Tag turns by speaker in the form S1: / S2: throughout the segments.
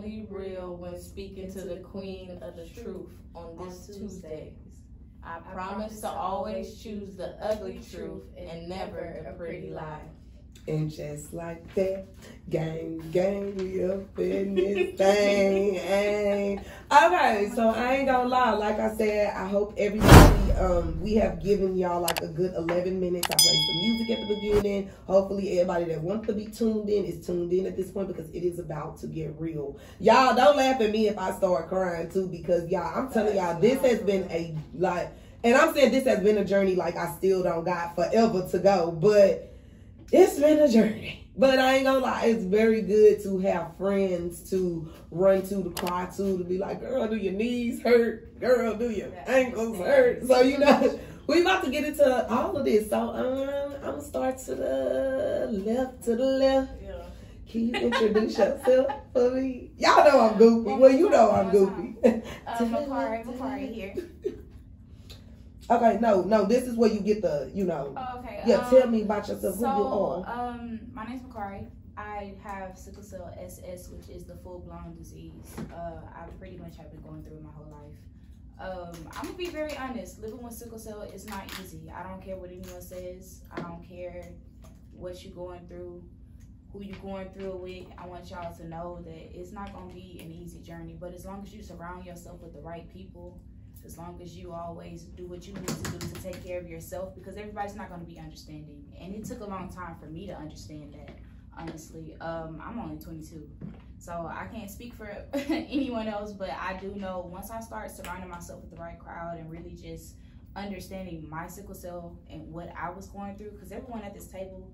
S1: only real when speaking to the Queen of the Truth on this Tuesday. I promise to always choose the ugly truth and never a pretty lie.
S2: And just like that, gang, gang, we up in this thing. Okay, so I ain't gonna lie. Like I said, I hope everybody, um, we have given y'all like a good 11 minutes. I played some music at the beginning. Hopefully, everybody that wants to be tuned in is tuned in at this point because it is about to get real. Y'all don't laugh at me if I start crying too because y'all, I'm telling y'all, this has been a like, and I'm saying this has been a journey like I still don't got forever to go, but it's been a journey. But I ain't gonna lie, it's very good to have friends to run to, to cry to, to be like, girl, do your knees hurt? Girl, do your ankles hurt? So, you know, we about to get into all of this. So, um, I'm gonna start to the left, to the left. Yeah. Can you introduce yourself for me? Y'all know I'm goofy. Well, you know I'm goofy.
S3: Uh, Makari, Makari here.
S2: Okay, no, no, this is where you get the, you know.
S3: Oh, okay.
S2: Yeah,
S3: um,
S2: tell me about yourself, who you
S3: So,
S2: are.
S3: um, my name's Makari. I have sickle cell SS, which is the full blown disease. Uh, I pretty much have been going through it my whole life. Um, I'm gonna be very honest. Living with sickle cell is not easy. I don't care what anyone says. I don't care what you're going through, who you're going through it with. I want y'all to know that it's not gonna be an easy journey. But as long as you surround yourself with the right people, as long as you always do what you need to do to take care of yourself, because everybody's not gonna be understanding. And it took a long time for me to understand that. Honestly, um, I'm only 22, so I can't speak for anyone else. But I do know once I start surrounding myself with the right crowd and really just understanding my sickle cell and what I was going through, because everyone at this table,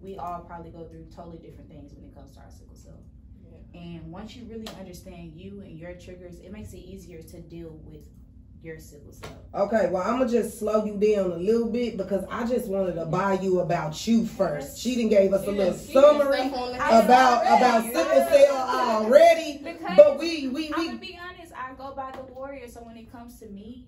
S3: we all probably go through totally different things when it comes to our sickle cell. And once you really understand you and your triggers, it makes it easier to deal with your sickle cell.
S2: Okay, well, I'm gonna just slow you down a little bit because I just wanted to buy you about you first. She done gave us a little summary about about sickle cell already,
S3: Because
S2: but we we
S3: I'm
S2: we
S3: gonna be honest, I go by the warrior. So when it comes to me,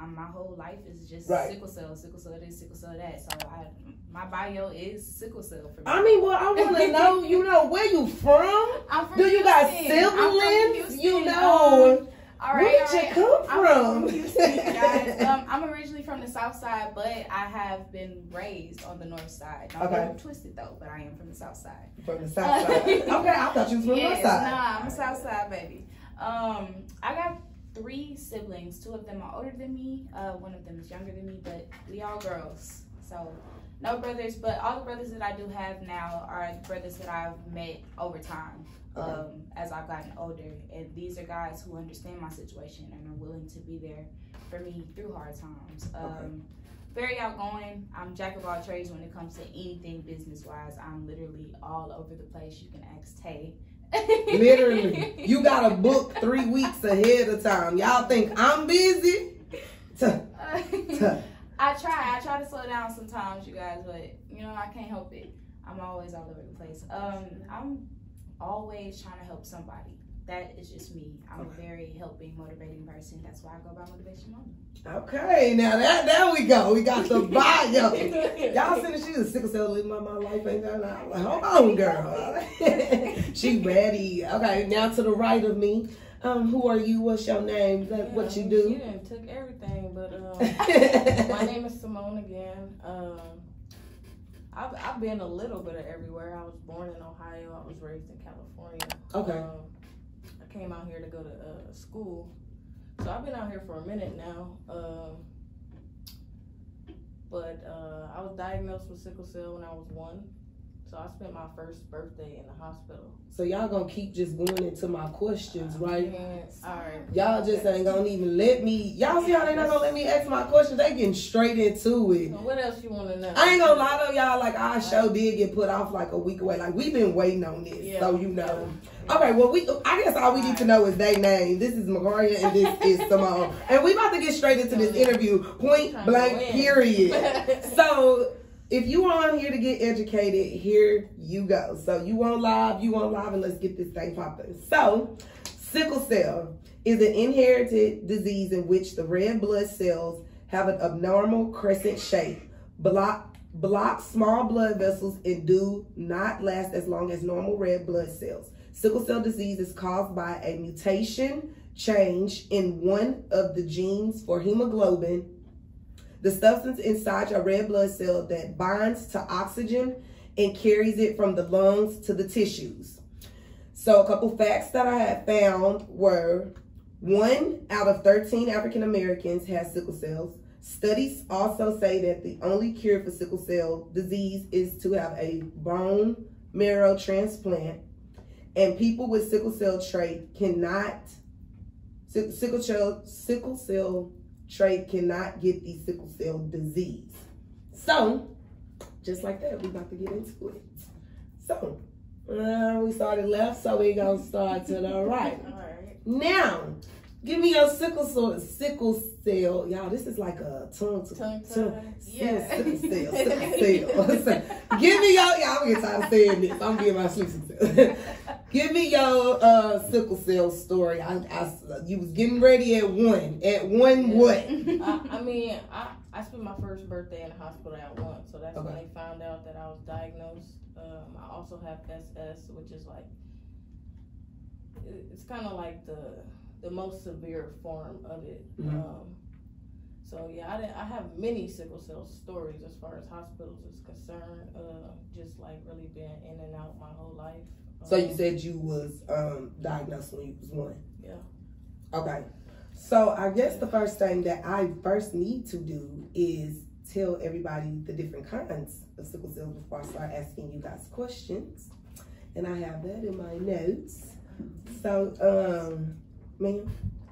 S3: um, my whole life is just
S2: Right.
S3: sickle cell, sickle cell this, sickle cell that. So I, my bio is sickle cell for me.
S2: I mean, well, I want to know, you know, where you from?
S3: I'm from
S2: Do you got
S3: Houston. I'm
S2: siblings? You know,
S3: Um, all right,
S2: where
S3: all
S2: did you
S3: right.
S2: come
S3: I'm
S2: from?
S3: from Houston, guys. Um, I'm originally from the South Side, but I have been raised on the North Side. Don't
S2: Okay.
S3: twisted though, but I am from the South Side.
S2: from the south side. Okay, I thought you was from the
S3: Yes,
S2: north side.
S3: Nah, I'm a South Side baby. Um, I got three siblings. Two of them are older than me. Uh, one of them is younger than me, but we all girls. So no brothers, but all the brothers that I do have now are brothers that I've met over time. Um, as I've gotten older, and these are guys who understand my situation and are willing to be there for me through hard times. Um, very outgoing. I'm jack of all trades when it comes to anything business wise. I'm literally all over the place. You can ask Tay.
S2: Literally, you got a book three weeks ahead of time. Y'all think I'm busy? Tuh, tuh.
S3: I try. I try to slow down sometimes, you guys, but you know I can't help it. I'm always all over the place. Um, I'm always trying to help somebody. That is just me. I'm a very helping, motivating person. That's why I go by Motivation Mama.
S2: Okay, now that there we go. We got the bio. Y'all said that she was sick of cell living my, my life ain't that like, hold on, girl. she ready. Okay, now to the right of me. Um, who are you? What's your name? That what you do?
S1: done took everything, but um, my name is Simone again. Um, I've, I've been a little bit of everywhere. I was born in Ohio. I was raised in California.
S2: Okay.
S1: Um, I came out here to go to uh, school. So I've been out here for a minute now. Um, but uh, I was diagnosed with sickle cell when I was one. So I spent my first birthday in the hospital.
S2: So y'all gonna keep just going into my questions, right?
S1: And, all right.
S2: Y'all just ain't gonna even let me. Y'all see how they not gonna let me ask my questions? They getting straight into it.
S1: So what else you want to know?
S2: I ain't gonna lie though, y'all. Like our show did get put off like a week away. Like we've been waiting on this,
S1: Yeah.
S2: so you know. Okay, well we. I guess all we need to know is they name. This is Makaria and this is Simone, and we about to get straight into this interview. Point blank. Period. So if you are on here to get educated, here you go. So you want live, you want live, and let's get this thing popping. So, sickle cell is an inherited disease in which the red blood cells have an abnormal crescent shape, block block small blood vessels, and do not last as long as normal red blood cells. Sickle cell disease is caused by a mutation change in one of the genes for hemoglobin the substance inside your red blood cell that binds to oxygen and carries it from the lungs to the tissues. So a couple facts that I had found were one out of 13 African Americans has sickle cells. Studies also say that the only cure for sickle cell disease is to have a bone marrow transplant. And people with sickle cell trait cannot, sickle cell, sickle cell trait cannot get the sickle cell disease. So, just like that, we about to get into it. So, uh, we started left, so we gonna start to the right.
S1: All right.
S2: Now, give me your sickle cell, sickle cell. Y'all, this is like a tongue to
S1: Tongue
S2: tongue. Yeah. Sickle cell, sickle cell. give me your, y'all, I'm getting tired of saying this. I'm getting my sickle cell. Give me your uh, sickle cell story. I, I, you was getting ready at one. At one what?
S1: I, I mean, I, I spent my first birthday in the hospital at one, so that's when they found out that I was diagnosed. Um, I also have SS, which is like it's kind of like the the most severe form of it.
S2: Mhm.
S1: Um, so yeah, I didn't, I have many sickle cell stories as far as hospitals is concerned. Uh, just like really been in and out my whole life.
S2: So you said you was um, diagnosed when you was one.
S1: Yeah.
S2: Okay. So I guess the first thing that I first need to do is tell everybody the different kinds of sickle cell before I start asking you guys questions. And I have that in my notes. So, um, ma'am.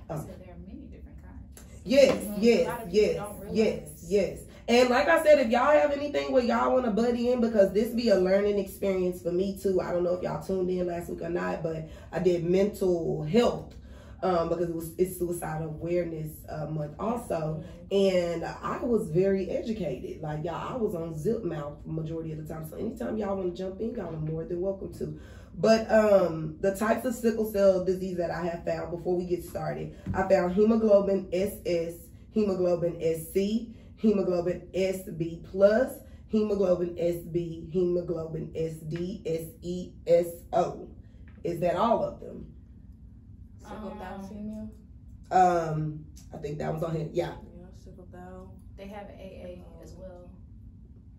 S3: So there are many different kinds.
S2: Yes,
S1: Mhm.
S3: A
S2: yes,
S3: lot of
S2: yes,
S3: don't
S2: yes, yes. And like I said, if y'all have anything where y'all want to buddy in, because this be a learning experience for me too. I don't know if y'all tuned in last week or not, but I did mental health um, because it was it's suicide awareness uh, month also, and I was very educated. Like y'all, I was on zip mouth majority of the time. So anytime y'all want to jump in, y'all are more than welcome to. But um, the types of sickle cell disease that I have found before we get started, I found hemoglobin SS, hemoglobin SC, hemoglobin SB plus, hemoglobin SB, hemoglobin SD, SE, SO. Is that all of them?
S1: Sickle
S3: Um,
S1: thalassemia.
S2: Um, I think that was on here. Yeah.
S1: Yeah, sickle thal.
S3: They have AA as well.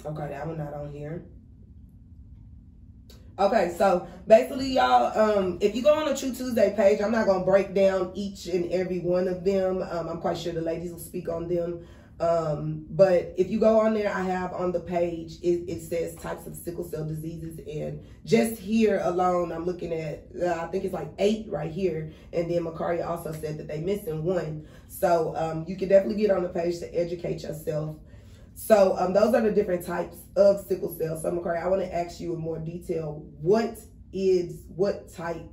S2: Okay, that one not on here. Okay, so basically, y'all, um, if you go on the Truth Tuesday page, I'm not gonna break down each and every one of them. Um, I'm quite sure the ladies will speak on them. Um, but if you go on there, I have on the page it, it says types of sickle cell diseases, and just here alone, I'm looking at uh, I think it's like eight right here, and then Makaria also said that they missing one. So um, you can definitely get on the page to educate yourself. So um, those are the different types of sickle cell. So Makaria, I want to ask you in more detail, what is what type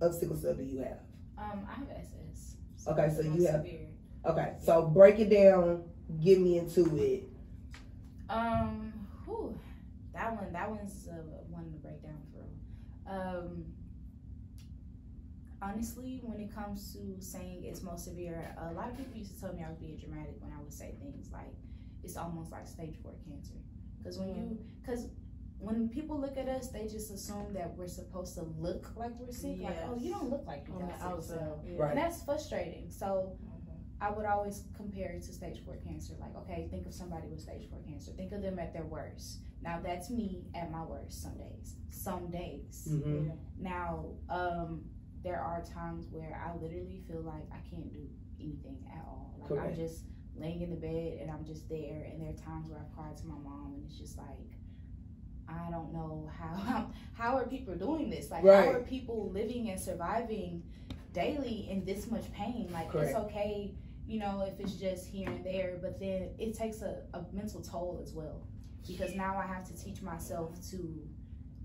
S2: of sickle cell do you have?
S3: Um, I have SS.
S2: Okay, so you have-
S3: severe.
S2: Okay, so break it down, get me into it.
S3: Um, whew, that one, that one's uh, one to break down for. Um, honestly, when it comes to saying it's most severe, a lot of people used to tell me I was being dramatic when I would say things like it's almost like stage four cancer. Because when you, because when people look at us, they just assume that we're supposed to look like we're sick. Like, oh, you don't look like you
S1: On
S3: got
S1: the
S3: sickle
S1: Yeah.
S2: Right.
S3: And that's frustrating. So. I would always compare it to stage four cancer. Like, okay, think of somebody with stage four cancer. Think of them at their worst. Now that's me at my worst some days. Some days.
S2: Mm-hmm.
S3: Now, um, there are times where I literally feel like I can't do anything at all. Like I'm just laying in the bed and I'm just there. And there are times where I cry to my mom and it's just like, I don't know how how are people doing this? Like
S2: Right.
S3: how are people living and surviving daily in this much pain? Like
S2: Correct.
S3: it's okay, you know, if it's just here and there, but then it takes a, a mental toll as well. Because now I have to teach myself to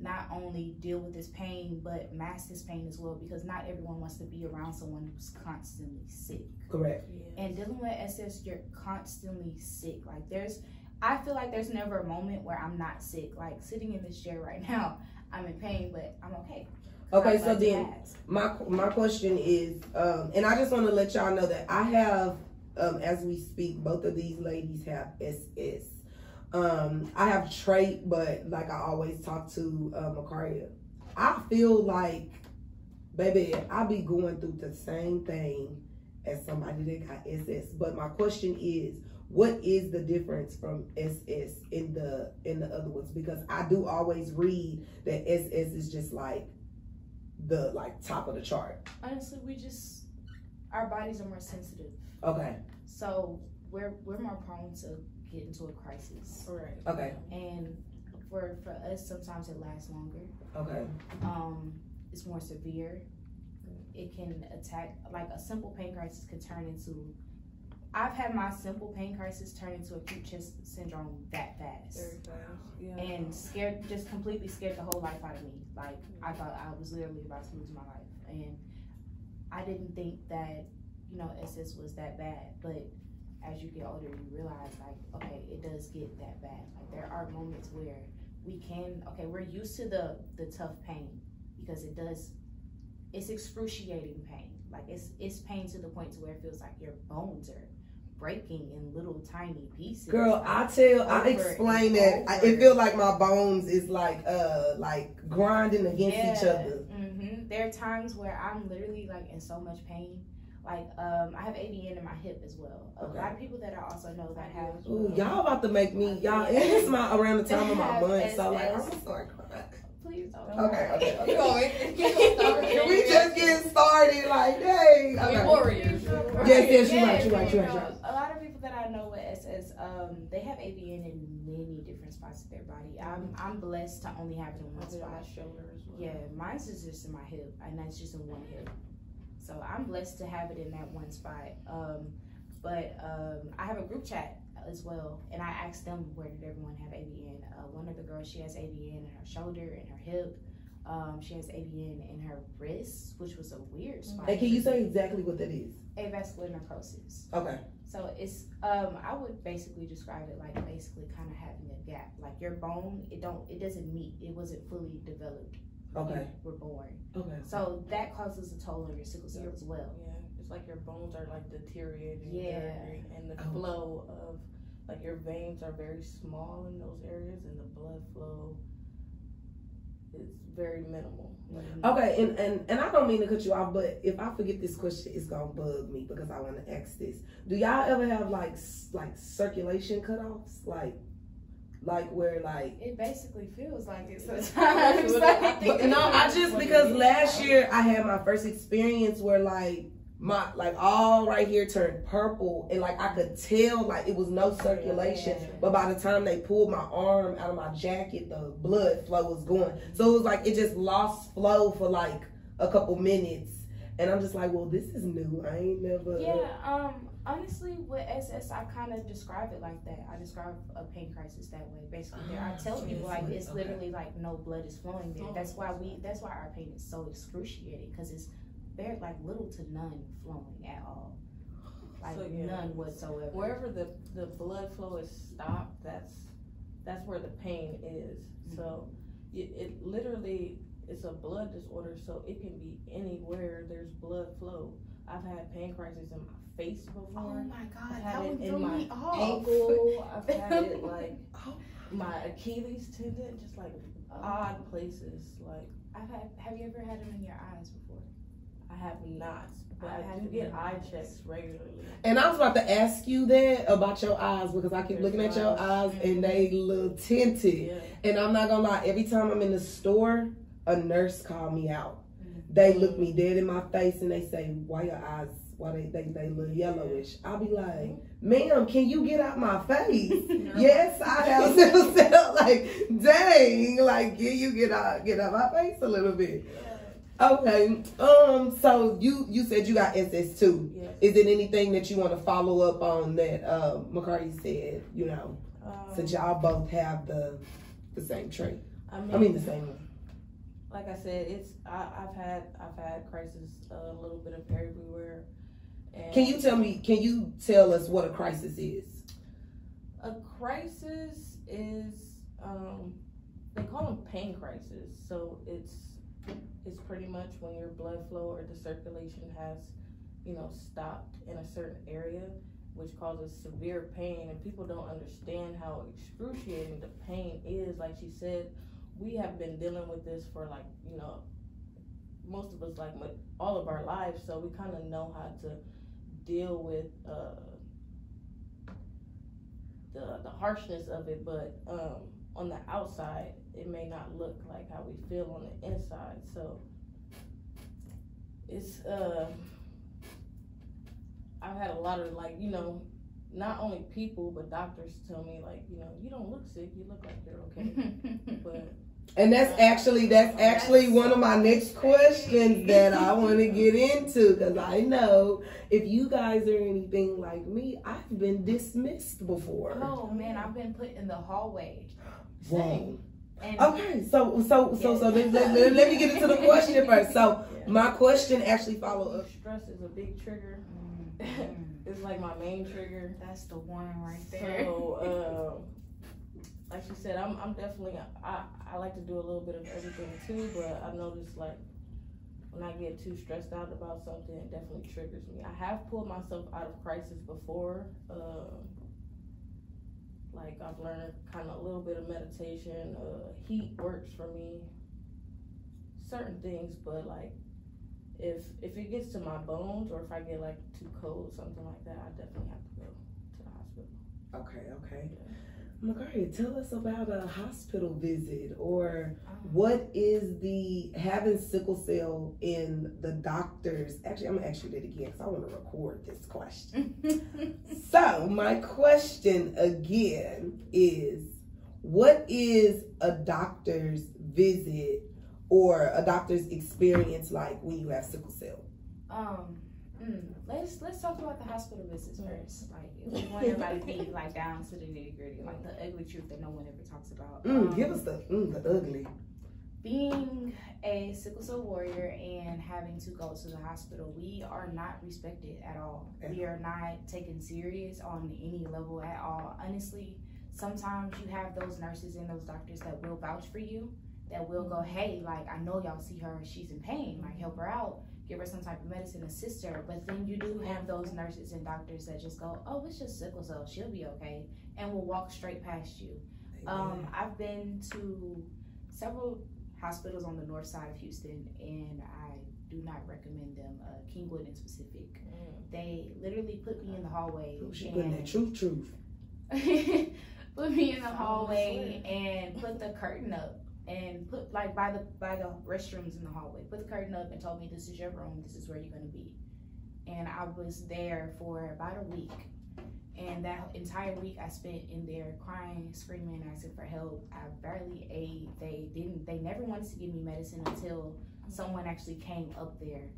S3: not only deal with this pain but mask this pain as well because not everyone wants to be around someone who's constantly sick
S2: Correct.
S1: Yes.
S3: and dealing with ss you're constantly sick like there's I feel like there's never a moment where I'm not sick. Like sitting in this chair right now, I'm in pain, but I'm okay.
S2: Okay, so then my my question is, um, and I just want to let y'all know that I have, um, as we speak, both of these ladies have SS. Um, I have trait, but like I always talk to uh, Makaria, I feel like, baby, I be going through the same thing as somebody that got SS. But my question is, what is the difference from SS in the in the other ones? Because I do always read that SS is just like the like top of the chart.
S3: Honestly, we just our bodies are more sensitive.
S2: Okay.
S3: So we're we're more prone to get into a crisis.
S2: Right. Okay.
S3: And for for us, sometimes it lasts longer.
S2: Okay.
S3: Um, it's more severe. It can attack like a simple pain crisis could turn into. I've had my simple pain crisis turn into acute chest syndrome that fast.
S1: Very fast. Yeah.
S3: And scared, just completely scared the whole life out of me. Like I mm-hmm. thought I was literally about to lose my life, and I didn't think that you know SS was that bad. But as you get older, you realize like, okay, it does get that bad. Like there are moments where we can, okay, we're used to the the tough pain because it does, it's excruciating pain. Like it's it's pain to the point to where it feels like your bones are breaking in little tiny pieces.
S2: Girl, I tell, I explain that. I, it feel like my bones is like, uh, like grinding against yeah. each other.
S3: Mm-hmm. There are times where I'm literally like in so much pain. Like, um, I have AVN in my hip as well. A okay. lot of people that I also know that have.
S2: Ooh, y'all about to make me, y'all, it's my around the time of my month, so like, I'm gonna start crying.
S3: Please don't.
S2: Okay, okay, okay. we just getting started, like, hey.
S1: Okay. Warriors.
S2: Yes, yes, you're right, you're right, you're right.
S3: A lot of people that I know with SS, um, they have AVN in many different spots of their body. I'm I'm blessed to only have it in one spot.
S1: My shoulder as well.
S3: Yeah, mine's is just in my hip, and that's just in one hip. So I'm blessed to have it in that one spot. Um, but um, I have a group chat as well, and I asked them where did everyone have AVN. Uh, one of the girls, she has AVN in her shoulder and her hip. Um, she has AVN in her wrist, which was a weird spot.
S2: And can you say exactly what that is?
S3: Avascular necrosis.
S2: Okay.
S3: So it's um I would basically describe it like basically kind of having a gap. Like your bone, it don't it doesn't meet. It wasn't fully developed.
S2: Okay.
S3: We're born.
S2: Okay.
S3: So that causes a toll on your sickle cell as well.
S1: Yeah. It's like your bones are like deteriorating.
S3: Yeah.
S1: And the oh. flow of like your veins are very small in those areas and the blood flow is very minimal. Mm-hmm.
S2: Okay, and, and and I don't mean to cut you off, but if I forget this question, it's gonna bug me because I want to ask this. Do y'all ever have like like circulation cutoffs, like like where like
S3: it basically feels like it sometimes. but,
S2: no, I just because last year I had my first experience where like my like all right here turned purple and like I could tell like it was no circulation. But by the time they pulled my arm out of my jacket, the blood flow was going. So it was like it just lost flow for like a couple minutes. And I'm just like, well, this is new. I ain't never.
S3: Yeah. Um. Honestly, with SS, I kind of describe it like that. I describe a pain crisis that way. Basically, there, I tell people like it's literally like no blood is flowing there. That's why we. That's why our pain is so excruciating because it's very like little to none flowing at all. Like so, yeah, none whatsoever.
S1: Wherever the the blood flow is stopped, that's that's where the pain is. Mm-hmm. So it, it literally it's a blood disorder, so it can be anywhere there's blood flow. I've had pain crises in my face before.
S3: Oh my god,
S1: I've
S3: had
S1: it
S3: in
S1: my ankle. I've had it like oh. my Achilles tendon, just like oh. odd places. Like
S3: I've had. Have you ever had them in your eyes before?
S1: I have not, but I, I do get eye checks regularly.
S2: And I was about to ask you that about your eyes because I keep looking at your eyes and they look tinted. Yeah. And I'm not gonna lie, every time I'm in the store, a nurse called me out. Mm-hmm. They look me dead in my face and they say, "Why your eyes? Why they they, they look yellowish?" I'll be like, "Ma'am, can you get out my face?" yes, I have to like, dang, like, can you get out get out my face a little bit? Yeah. Okay. Um. So you you said you got SS
S1: two. Yes.
S2: Is it anything that you want to follow up on that uh, Makaria said? You know, um, since y'all both have the the same trait. I mean, I mean the same one.
S1: Like I said, it's I, have had I've had crisis a little bit of everywhere.
S2: can you tell me? Can you tell us what a crisis is?
S1: A crisis is um, they call them pain crisis. So it's it's pretty much when your blood flow or the circulation has, you know, stopped in a certain area, which causes severe pain, and people don't understand how excruciating the pain is. Like she said, we have been dealing with this for like you know, most of us like all of our lives, so we kind of know how to deal with. Uh, the, the harshness of it, but um, on the outside, it may not look like how we feel on the inside. So it's uh, I've had a lot of like you know, not only people but doctors tell me like you know you don't look sick, you look like you're okay, but.
S2: And that's actually that's actually one of my next questions that I want to get into because I know if you guys are anything like me, I've been dismissed before.
S3: Oh man, I've been put in the hallway.
S2: Whoa. And okay, so so so so let, let, let, let, me get into the question first. So yeah. my question actually follow up.
S1: Stress is a big trigger. Mm-hmm. it's like my main trigger.
S3: That's the one right there.
S1: So, uh, like you said, I'm I'm definitely I I like to do a little bit of everything too, but I notice like when I get too stressed out about something, it definitely triggers me. I have pulled myself out of crisis before. Uh, like I've learned kind of a little bit of meditation. Uh, heat works for me. Certain things, but like if if it gets to my bones or if I get like too cold, something like that, I definitely have to go to the hospital.
S2: Okay, okay. Yeah. Makaria, tell us about a hospital visit or what is the having sickle cell in the doctors. Actually, I'm gonna ask you that again because I want to record this question. so, my question again is what is a doctor's visit or a doctor's experience like when you have sickle cell?
S3: Um, Mm, let's let's talk about the hospital visits first. Like we want everybody to be like down to the nitty gritty, like the ugly truth that no one ever talks about.
S2: Mm, um, give us the mm, the ugly.
S3: Being a sickle cell warrior and having to go to the hospital, we are not respected at all. We are not taken serious on any level at all. Honestly, sometimes you have those nurses and those doctors that will vouch for you, that will go, hey, like I know y'all see her, she's in pain, like help her out give her some type of medicine, assist her. But then you do have those nurses and doctors that just go, oh, it's just sickle cell. She'll be okay. And will walk straight past you. Um, I've been to several hospitals on the north side of Houston, and I do not recommend them. Uh, Kingwood in specific. Mm. They literally put me in the hallway.
S2: she put that truth, truth.
S3: put me in the hallway and put the curtain up and put like by the by the restrooms in the hallway. Put the curtain up and told me this is your room. This is where you're gonna be. And I was there for about a week. And that entire week I spent in there crying, screaming, asking for help. I barely ate. They didn't. They never wanted to give me medicine until someone actually came up there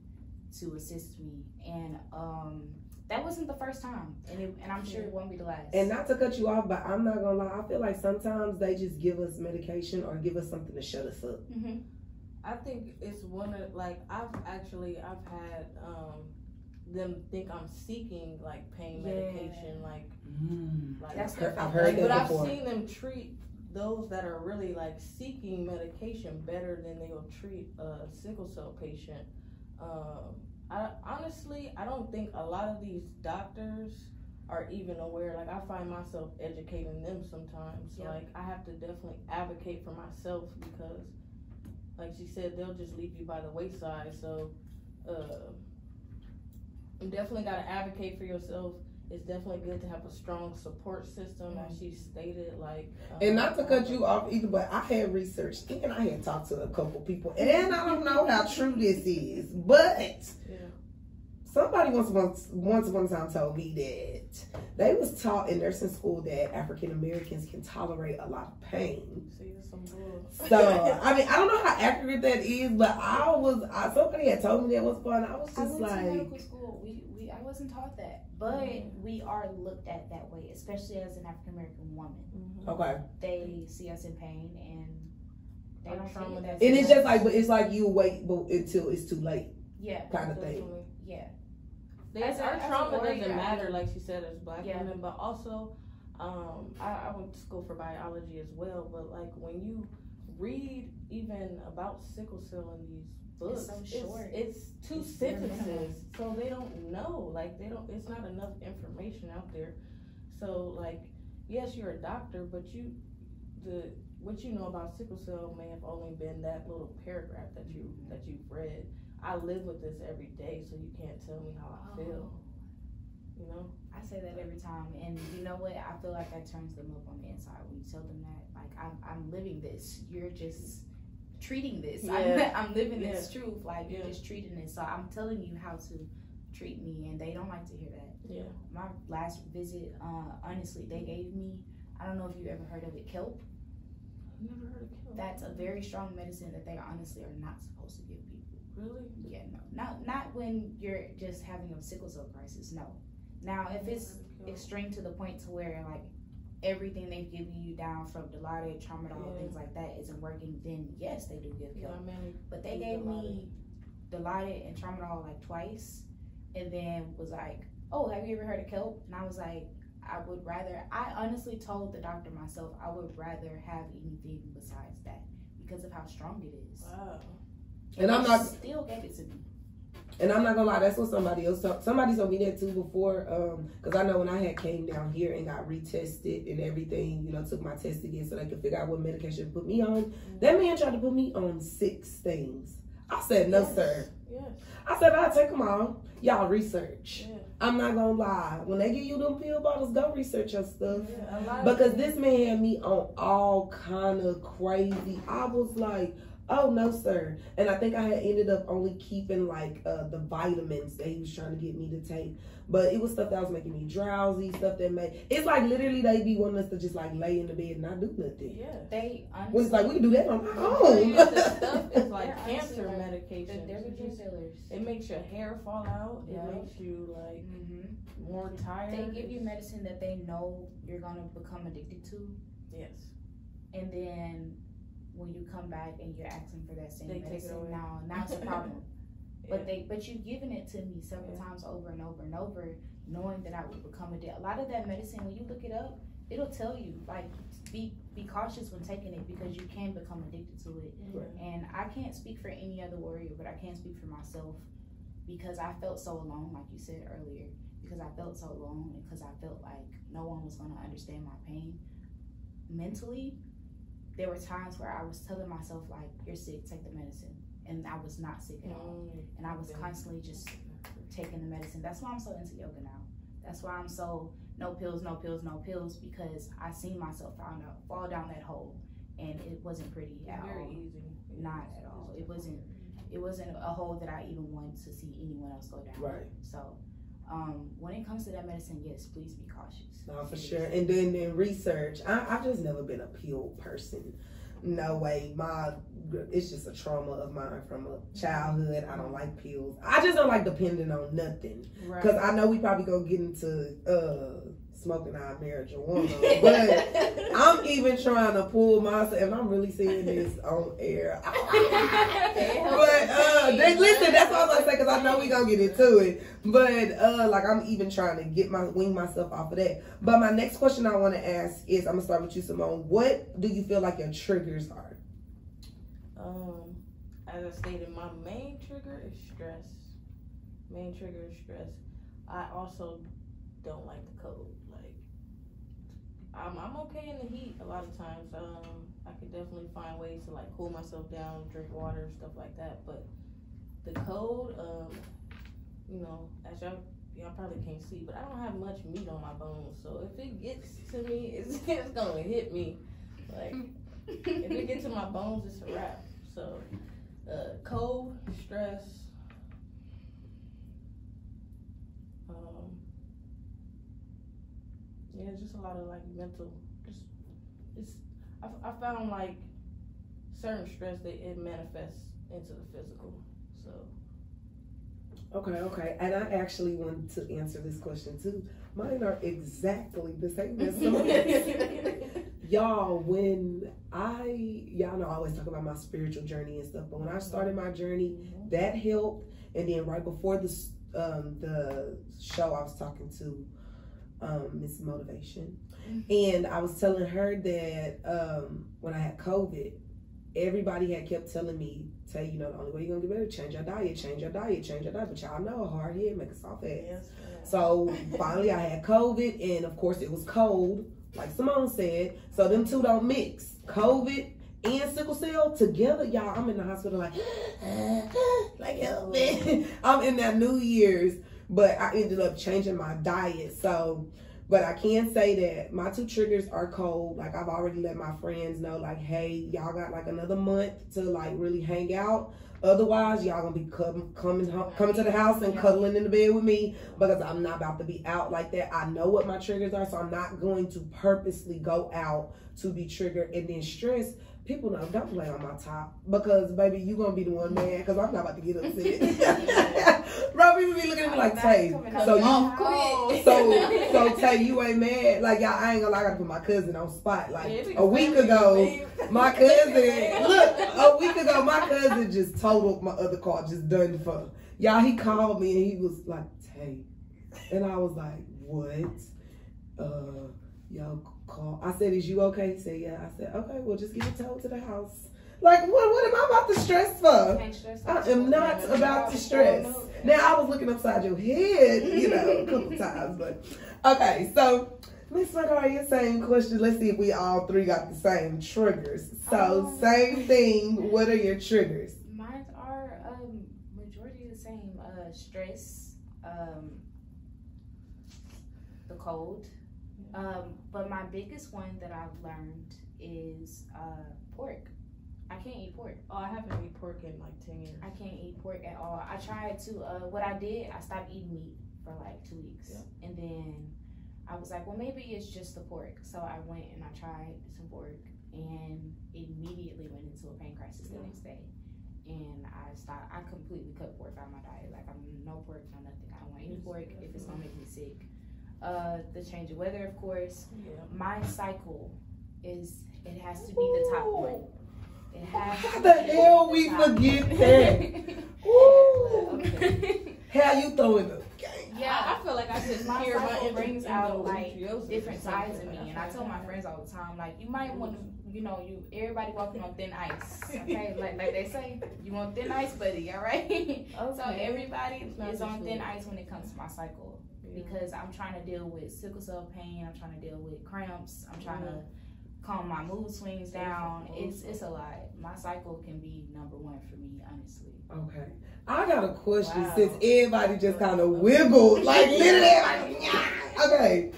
S3: to assist me. And um, that wasn't the first time, and it, and I'm sure it won't be the last.
S2: And not to cut you off, but I'm not gonna lie. I feel like sometimes they just give us medication or give us something to shut us up.
S1: Mm-hmm. I think it's one of like I've actually I've had um, them think I'm seeking like pain yeah. medication, like,
S2: mm.
S1: like
S2: That's I've, I've heard
S1: like,
S2: But
S1: before. I've seen them treat those that are really like seeking medication better than they will treat a sickle cell patient. Um, I honestly I don't think a lot of these doctors are even aware. Like I find myself educating them sometimes. Yep. Like I have to definitely advocate for myself because, like she said, they'll just leave you by the wayside. So, uh, you definitely got to advocate for yourself. It's definitely good to have a strong support system, as she stated. Like,
S2: um, and not to cut you off either, but I had researched and I had talked to a couple people, and I don't know how true this is, but yeah somebody once once once one time told me that they was taught in nursing school that African Americans can tolerate a lot of pain. so I mean I don't know how accurate that is, but I was I, somebody had told me that was fun. I was just I went like
S3: to medical school. We, we I wasn't taught that, but mm-hmm. we are looked at that way, especially as an African American woman.
S2: Mm-hmm. Okay,
S3: they see us in pain and. They don't
S2: trauma. And it's just like, but it's like you wait until it's too late.
S3: Yeah,
S2: kind of thing.
S3: Yeah,
S1: as, our trauma doesn't matter, like she said, as black yeah. women, but also Um, I, I went to school for biology as well, but like when you read even about sickle cell in these books,
S3: It's so.
S1: It's, it's two
S3: It's
S1: sentences, so they don't know. Like they don't. It's not enough information out there. So like, yes, you're a doctor, but you, the what you know about sickle cell may have only been that little paragraph that you that you've read. I live with this every day, so you can't tell me how I feel. You know.
S3: I say that every time, and you know what? I feel like that turns them up on the inside when you tell them that. Like I'm, I'm living this. You're just treating this.
S1: Yeah.
S3: I'm, I'm living this truth. Like you're just treating it. So I'm telling you how to treat me, and they don't like to hear that.
S1: Yeah.
S3: My last visit, uh, honestly, they gave me. I don't know if you ever heard of it, kelp.
S1: I've never heard of kelp.
S3: That's a very strong medicine that they honestly are not supposed to give.
S1: Really?
S3: Yeah, no, not not when you're just having a sickle cell crisis. No. Now, if it's extreme to the point to where like everything they've given you down from Dilaudid, tramadol,
S1: Yeah.
S3: things like that isn't working, then yes, they do give
S1: Yeah,
S3: kelp.
S1: man.
S3: But they gave
S1: Dilaudid.
S3: me Dilaudid and tramadol like twice, and then was like, "Oh, have you ever heard of kelp?" And I was like, "I would rather." I honestly told the doctor myself I would rather have anything besides that because of how strong it is.
S1: Wow.
S2: And I'm not
S3: still gave it to me.
S2: And I'm not gonna lie, that's what somebody else told. Somebody told me that too before. Um, cause I know when I had came down here and got retested and everything, you know, took my test again so they could figure out what medication to put me on. That man tried to put me on six things. I said no,
S1: Yes.
S2: sir.
S1: Yes.
S2: I said I'll take them all. Y'all research.
S1: Yeah.
S2: I'm not gonna lie. When they give you them pill bottles, go research your stuff.
S1: Yeah.
S2: Because this man had me on all kind of crazy. I was like, oh no, sir. And I think I had ended up only keeping like uh, the vitamins that he was trying to get me to take. But it was stuff that was making me drowsy, stuff that made it's like literally they be wanting us to just like lay in the bed and not do nothing.
S1: Yeah.
S3: They honestly,
S2: When it's like we can do that on our
S1: Majority of the
S2: own.
S1: stuff is like
S3: Yeah, honestly,
S1: cancer
S3: like,
S1: medication.
S3: they're, they're
S1: It, makes your hair fall out.
S3: Yeah.
S1: It makes you like
S3: hmm
S1: more tired.
S3: They give you medicine that they know you're gonna become addicted to,
S1: Yes.
S3: and then when you come back and you're asking for that same
S1: They
S3: medicine, now now it's a problem.
S1: Yeah.
S3: But they but you've given it to me several
S1: Yeah.
S3: times over and over and over, knowing that I would become addicted. A lot of that medicine, when you look it up, it'll tell you like be be cautious when taking it because you can become addicted to it.
S2: Right.
S3: And I can't speak for any other warrior, but I can speak for myself because I felt so alone, like you said earlier. Because I felt so alone and because I felt like no one was gonna understand my pain. Mentally, there were times where I was telling myself like, "You're sick, take the medicine," and I was not sick at all.
S1: Mm.
S3: And I was constantly just taking the medicine. That's why I'm so into yoga now. That's why I'm so no pills, no pills, no pills because I seen myself fall down, fall down that hole, and it wasn't pretty at
S1: Very
S3: all.
S1: easy.
S3: Not at all. It wasn't. It wasn't a hole that I even wanted to see anyone else go down.
S2: Right.
S3: So, um, when it comes to that medicine, yes, please be cautious.
S2: No, for sure. And then in research, I, I've just never been a pill person. No way. My it's just a trauma of mine from a childhood. I don't like pills. I just don't like depending on nothing.
S1: Right.
S2: Cause I know we probably gonna get into uh smoking our marijuana, but I'm even trying to pull myself, and I'm really saying this on air. but uh, they, listen, that's all I say because I know we gonna get into it. But uh, like I'm even trying to get my wing myself off of that. But my next question I want to ask is, I'm gonna start with you, Simone. What do you feel like your triggers are?
S1: Um, as I stated, my main trigger is stress. Main trigger is stress. I also don't like the cold. I'm I'm okay in the heat a lot of times. Um, I could definitely find ways to like cool myself down, drink water, stuff like that. But the cold, um, you know, as y'all y'all probably can't see, but I don't have much meat on my bones. So if it gets to me, it's it's gonna hit me. Like if it gets to my bones, it's a wrap. So, uh, cold, stress, um, yeah, just a lot of like mental. Just, it's I, I found like certain stress that it manifests into the physical. So
S2: Okay, okay. And I actually wanted to answer this question too. Mine are exactly the same as y'all when i y'all know i always talk about my spiritual journey and stuff but when i started my journey that helped and then right before the um the show i was talking to um miss motivation And I was telling her that um, when I had COVID, everybody had kept telling me, tell you know, the only way you're gonna get better, change your diet, change your diet, change your diet. But y'all know a hard head make a soft ass.
S1: Yes,
S2: So finally I had COVID and of course it was cold, like Simone said. So them two don't mix. COVID and sickle cell together, y'all. I'm in the hospital like, like help me. I'm in that New Year's, but I ended up changing my diet. So, but I can say that my two triggers are cold. Like I've already let my friends know, like, hey, y'all got like another month to like really hang out. Otherwise, y'all gonna be come, coming home, coming to the house and cuddling in the bed with me because I'm not about to be out like that. I know what my triggers are, so I'm not going to purposely go out to be triggered and then stress people know don't play on my top because baby you gonna be the one man because I'm not about to get upset. Bro, people be looking at me like Tay. So you so so Tay, you ain't mad. Like y'all I ain't gonna lie, I gotta put my cousin on spot. Like a week ago, my cousin look, a week ago my cousin just totaled my other car, just done for. Y'all he called me and he was like, Tay. And I was like, What? Uh yo call. I said, "Is you okay?" He said, "Yeah." I said, "Okay, well, just get it towed to the house." Like, what? What am I about to stress for? I am not about to stress. Now, I was looking upside your head, you know, a couple times, but okay. So, Miss Medaria, same question. Let's see if we all three got the same triggers. So,
S3: Um,
S2: same thing. What are your triggers?
S3: Mine are um majority the same. Uh, stress, um, the cold. Um, but my biggest one that I've learned is uh pork. I can't eat pork.
S1: Oh, I haven't eaten pork in like ten years.
S3: I can't eat pork at all. I tried to. Uh, what I did, I stopped eating meat for like two weeks,
S1: Yeah.
S3: and then I was like, well, maybe it's just the pork. So I went and I tried some pork, and immediately went into a pain crisis the next day. And I stopped. I completely cut pork out of my diet. Like I'm no pork, no nothing. I don't want any pork if it's gonna make me sick. Uh, the change of weather, of course.
S1: Yeah.
S3: My cycle is it has to be the top one. It has.
S2: How
S3: to
S2: the
S3: be
S2: hell
S3: the
S2: we
S3: top.
S2: forget that? Ooh.
S3: Okay.
S2: How you throwing the?
S3: Yeah,
S1: I feel like I just
S3: My
S1: hear my
S3: cycle
S1: endo-
S3: brings out like
S1: endometriosis or
S3: different sides of me, and I tell my friends all the time, like you might want to, you know, you everybody walking on thin ice, okay? like like they say, you on thin ice, buddy, all right?
S1: Okay. So everybody
S3: is on thin ice when it comes to my cycle
S1: Yeah.
S3: because I'm trying to deal with sickle cell pain, I'm trying to deal with cramps, I'm trying
S1: Mm-hmm.
S3: to calm my mood swings down. It's it's a lot. My cycle can be number one for me, honestly.
S2: Okay. I got a question
S1: Wow.
S2: since everybody just kind of wiggled. Like, literally, everybody, yeah. Okay.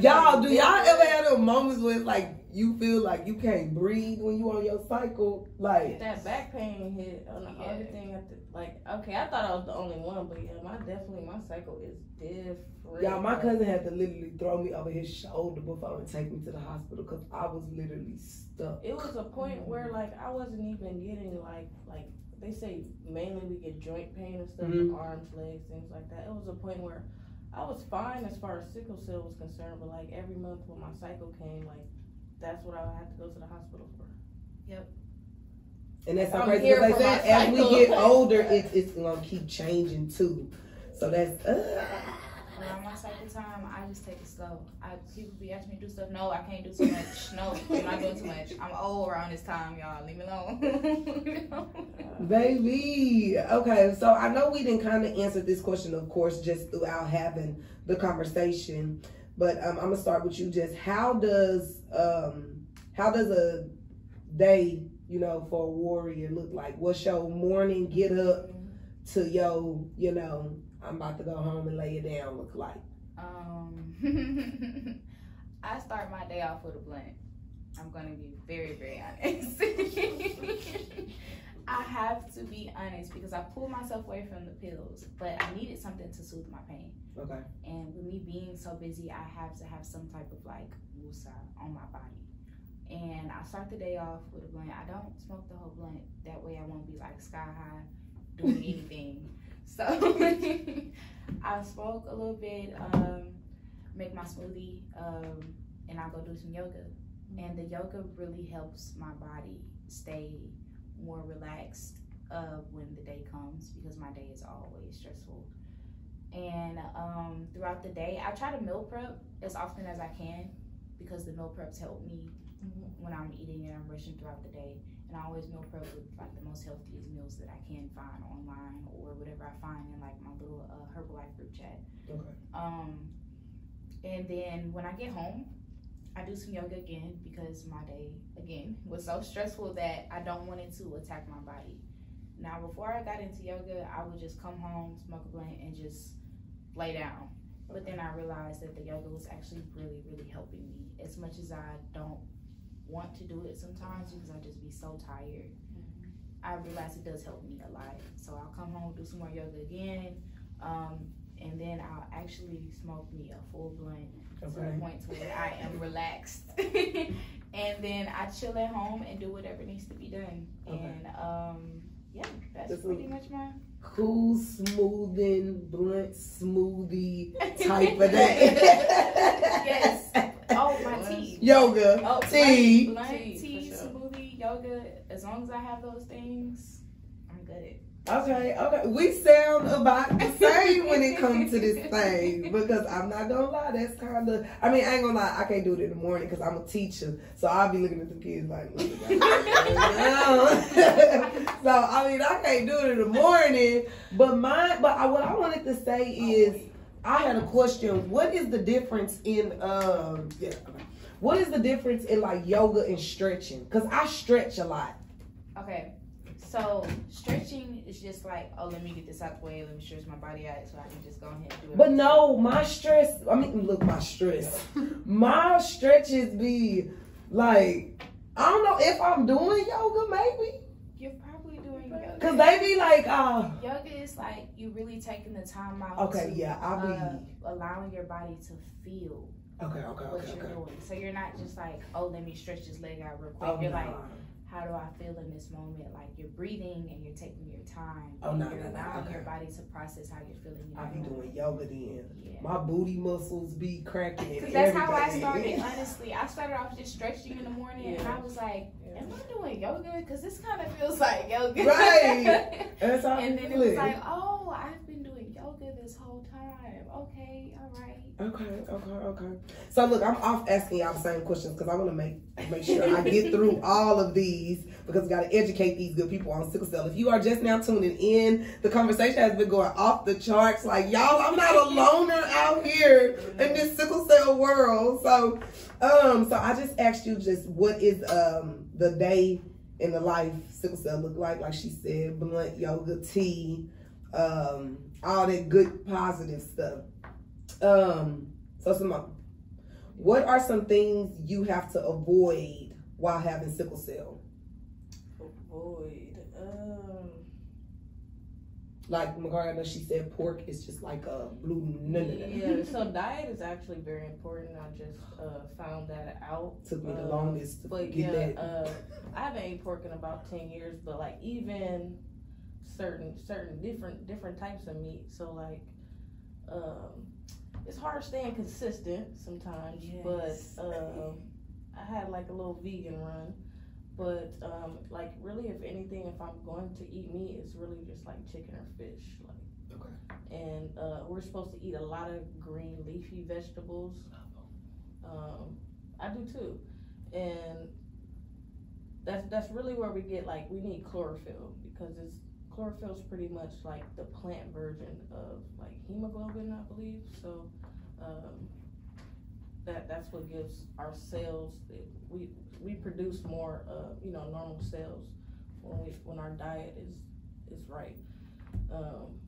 S2: Y'all, do y'all ever have those moments where it's like you feel like you can't breathe when you on your cycle? Like,
S1: that back pain hit on the
S3: Yeah.
S1: other thing. At the, like, okay, I thought I was the only one, but yeah, my definitely my cycle is different.
S2: y'all, my cousin had to literally throw me over his shoulder before and take me to the hospital because I was literally stuck.
S1: It was a point where like I wasn't even getting like like they say mainly we get joint pain and stuff,
S2: Mhm.
S1: arms, legs, things like that. It was a point where I was fine as far as sickle cell was concerned, but like every month when my cycle came, like that's what I would have to go to the hospital for. Yep.
S2: And that's so
S1: I'm
S2: crazy
S1: here
S2: because they
S1: for
S2: said
S1: my
S2: as we get older, it's, it's going to keep changing too. So that's, uh,
S3: Around my cycle time, I just take it slow. I people be asking me to do stuff. No, I can't do too much. No, I'm not doing too much. I'm old around this time, y'all. Leave me alone.
S2: Baby. Okay, so I know we didn't kind of answer this question, of course, just throughout having the conversation. But um, I'm gonna start with you. Just how does um, how does a day, you know, for a warrior look like? What's your morning get up to yo, you know, I'm about to go home and lay it down look like?
S3: um, I start my day off with a blunt. I'm gonna be very, very honest. I have to be honest because I pulled myself away from the pills, but I needed something to soothe my pain.
S2: Okay.
S3: And with me being so busy, I have to have some type of like woosah on my body. And I start the day off with a blunt. I don't smoke the whole blunt. That way I won't be like sky high doing anything. So I smoke a little bit, um, make my smoothie, um, and I go do some yoga. And the yoga really helps my body stay more relaxed uh, when the day comes because my day is always stressful. And um, throughout the day, I try to meal prep as often as I can because the meal preps help me
S1: Mhm.
S3: when I'm eating and I'm rushing throughout the day. And I always meal prep with like the most healthiest meals that I can find online or whatever I find in like my little uh, Herbalife group chat.
S2: Okay.
S3: Um, and then when I get home, I do some yoga again because my day again was so stressful that I don't want it to attack my body. Now, before I got into yoga, I would just come home, smoke a blunt, and just lay down. But then I realized that the yoga was actually really, really helping me. As much as I don't want to do it sometimes because I just be so tired, I realize it does help me a lot. So I'll come home, do some more yoga again, um, and then I'll actually smoke me a full blunt to the point to where I am relaxed. and then I chill at home and do whatever needs to be done.
S2: Okay.
S3: And um, yeah, that's
S2: This is-
S3: pretty much my
S2: Cool, smoothing, blunt, smoothie type of day.
S3: Yes. Oh, my tea.
S2: Yoga,
S3: Oh,
S2: tea.
S3: blunt, blunt,
S1: Tea,
S3: tea,
S1: sure.
S3: smoothie, yoga. As long as I have those things, I'm good.
S2: Okay, okay. We sound about the same when it comes to this thing because I'm not gonna lie. That's kind of. I mean, I ain't gonna lie. I can't do it in the morning because I'm a teacher, so I'll be looking at the kids like. "Look at that." so I mean, I can't do it in the morning. But my, but I, what I wanted to say is, I had a question. What is the difference in um? Yeah. What is the difference in like yoga and stretching? Because I stretch a lot.
S3: Okay. So stretching is just like, oh, let me get this out the way. Let me stretch my body out so I can just go ahead and do it.
S2: But no, my stress. I mean, look, my stress. my stretches be like, I don't know if I'm doing yoga, maybe.
S3: You're probably doing yoga.
S2: Cause they be like, uh,
S3: Yoga is like you really taking the time out.
S2: okay,
S3: to,
S2: yeah, I'll be.
S3: uh, allowing your body to feel
S2: okay, okay,
S3: what
S2: okay,
S3: you're
S2: okay.
S3: doing. So you're not just like, oh, let me stretch this leg out real quick.
S2: Oh,
S3: you're
S2: no.
S3: like, how do I feel in this moment? Like you're breathing and you're taking your time.
S2: Oh,
S3: and
S2: no,
S3: you're
S2: no, no,
S3: allowing
S2: okay.
S3: your body to process how you're feeling.
S2: I
S3: that
S2: be
S3: moment.
S2: doing yoga then.
S3: Yeah.
S2: My booty muscles be cracking.
S3: Because
S2: and
S3: that's how I started, honestly. I started off just stretching in the morning, and I was like,
S1: Yeah.
S3: am I doing yoga? Because this kind of feels like yoga.
S2: Right. That's how
S3: and then it was like, oh, I've been doing yoga this whole time. Okay, all right.
S2: Okay, okay, okay. So look, I'm off asking y'all the same questions because I want to make make sure I get through all of these because we got to educate these good people on sickle cell. If you are just now tuning in, the conversation has been going off the charts. Like y'all, I'm not a loner out here in this sickle cell world. So, um, so I just asked you just what is um the day in the life sickle cell look like? Like she said, blunt yoga, tea, um, all that good positive stuff. Um, so Simone, what are some things you have to avoid while having sickle cell?
S1: Avoid. Um,
S2: Like know she said pork is just like a gluten. No, no, no.
S1: yeah, so diet is actually very important. I just uh, found that out.
S2: Took me the
S1: Uh,
S2: longest to
S1: But
S2: get
S1: yeah,
S2: that.
S1: uh, I haven't ate pork in about ten years. But like even certain certain different different types of meat. So like, um, it's hard staying consistent sometimes.
S3: Yes.
S1: But um, I had like a little vegan run. But um, like really, if anything, if I'm going to eat meat, it's really just like chicken or fish. Like
S2: Okay.
S1: and uh, we're supposed to eat a lot of green leafy vegetables. Um, I do too, and that's that's really where we get like we need chlorophyll because it's chlorophyll's pretty much like the plant version of like hemoglobin, I believe. So um, that that's what gives our cells we we produce more uh, you know normal cells when we when our diet is is right. Um,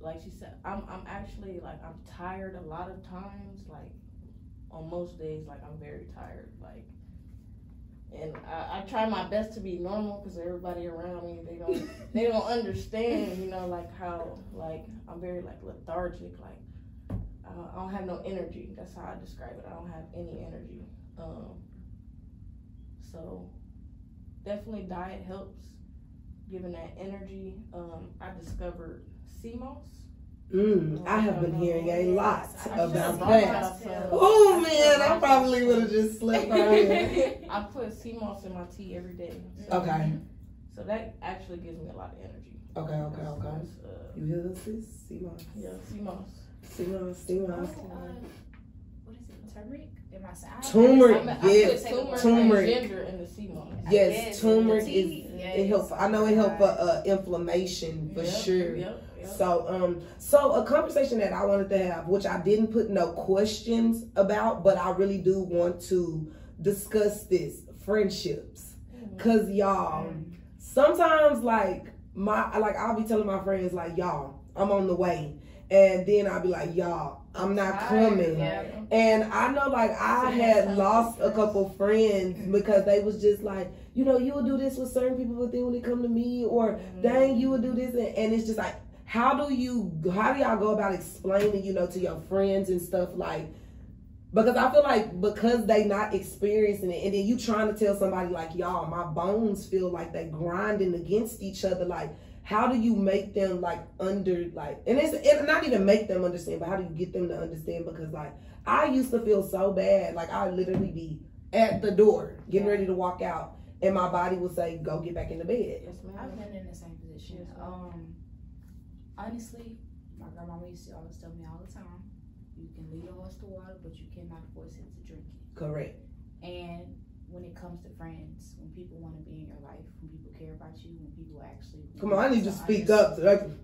S1: like she said, I'm I'm actually like I'm tired a lot of times. Like on most days, like I'm very tired. Like, and I, I try my best to be normal because everybody around me they don't they don't understand. You know, like how like I'm very like lethargic. Like uh, I don't have no energy. That's how I describe it. I don't have any energy. Um, so definitely diet helps giving that energy. Um, I discovered sea moss.
S2: Mm, I have been hearing a lot about that. Oh man, I probably would have just slept right here.
S1: I put sea moss in my tea every day.
S2: Okay,
S1: So that actually gives me a lot of energy.
S2: okay, okay, okay.
S1: Uh,
S2: You hear this? sis? See my,
S1: yeah, sea moss.
S2: see my, see
S3: Oh,
S2: my.
S3: uh, what is it? turmeric? Am I saying?
S2: Turmeric, yes,
S1: turmeric,
S2: turmeric.
S1: ginger, and the sea moss.
S2: Yes,
S3: Yes,
S2: turmeric is
S3: tea.
S2: it
S3: Yes.
S2: help. I know it help for uh, inflammation for
S1: Yep,
S2: sure.
S1: Yep, yep.
S2: So um so a conversation that I wanted to have, which I didn't put no questions about, but I really do want to discuss this friendships. Cause y'all sometimes like my like I'll be telling my friends like y'all, I'm on the way. And then I'll be like, y'all, I'm not coming.
S3: Yeah.
S2: And I know like I had lost a couple friends because they was just like, you know, you will do this with certain people, but then when it come to me, or dang, you would do this, and, and it's just like, how do you, how do y'all go about explaining, you know, to your friends and stuff like, because I feel like because they not experiencing it, and then you trying to tell somebody like, y'all, my bones feel like they grinding against each other, like. How do you make them like under like and it's and not even make them understand, but how do you get them to understand? Because like I used to feel so bad. Like I literally be at the door, getting ready to walk out, and my body would say, "Go get back in the bed."
S1: Yes, ma'am.
S3: I've been in the same position.
S1: Yes.
S3: Um, honestly, my grandmama used to always tell me all the time, you can lead a horse to water, but you cannot force him to drink it.
S2: Correct.
S3: And when it comes to friends, when people want to be in your life, when people care about you, when people actually
S2: Come on, I need to
S3: want
S2: speak up. So I can-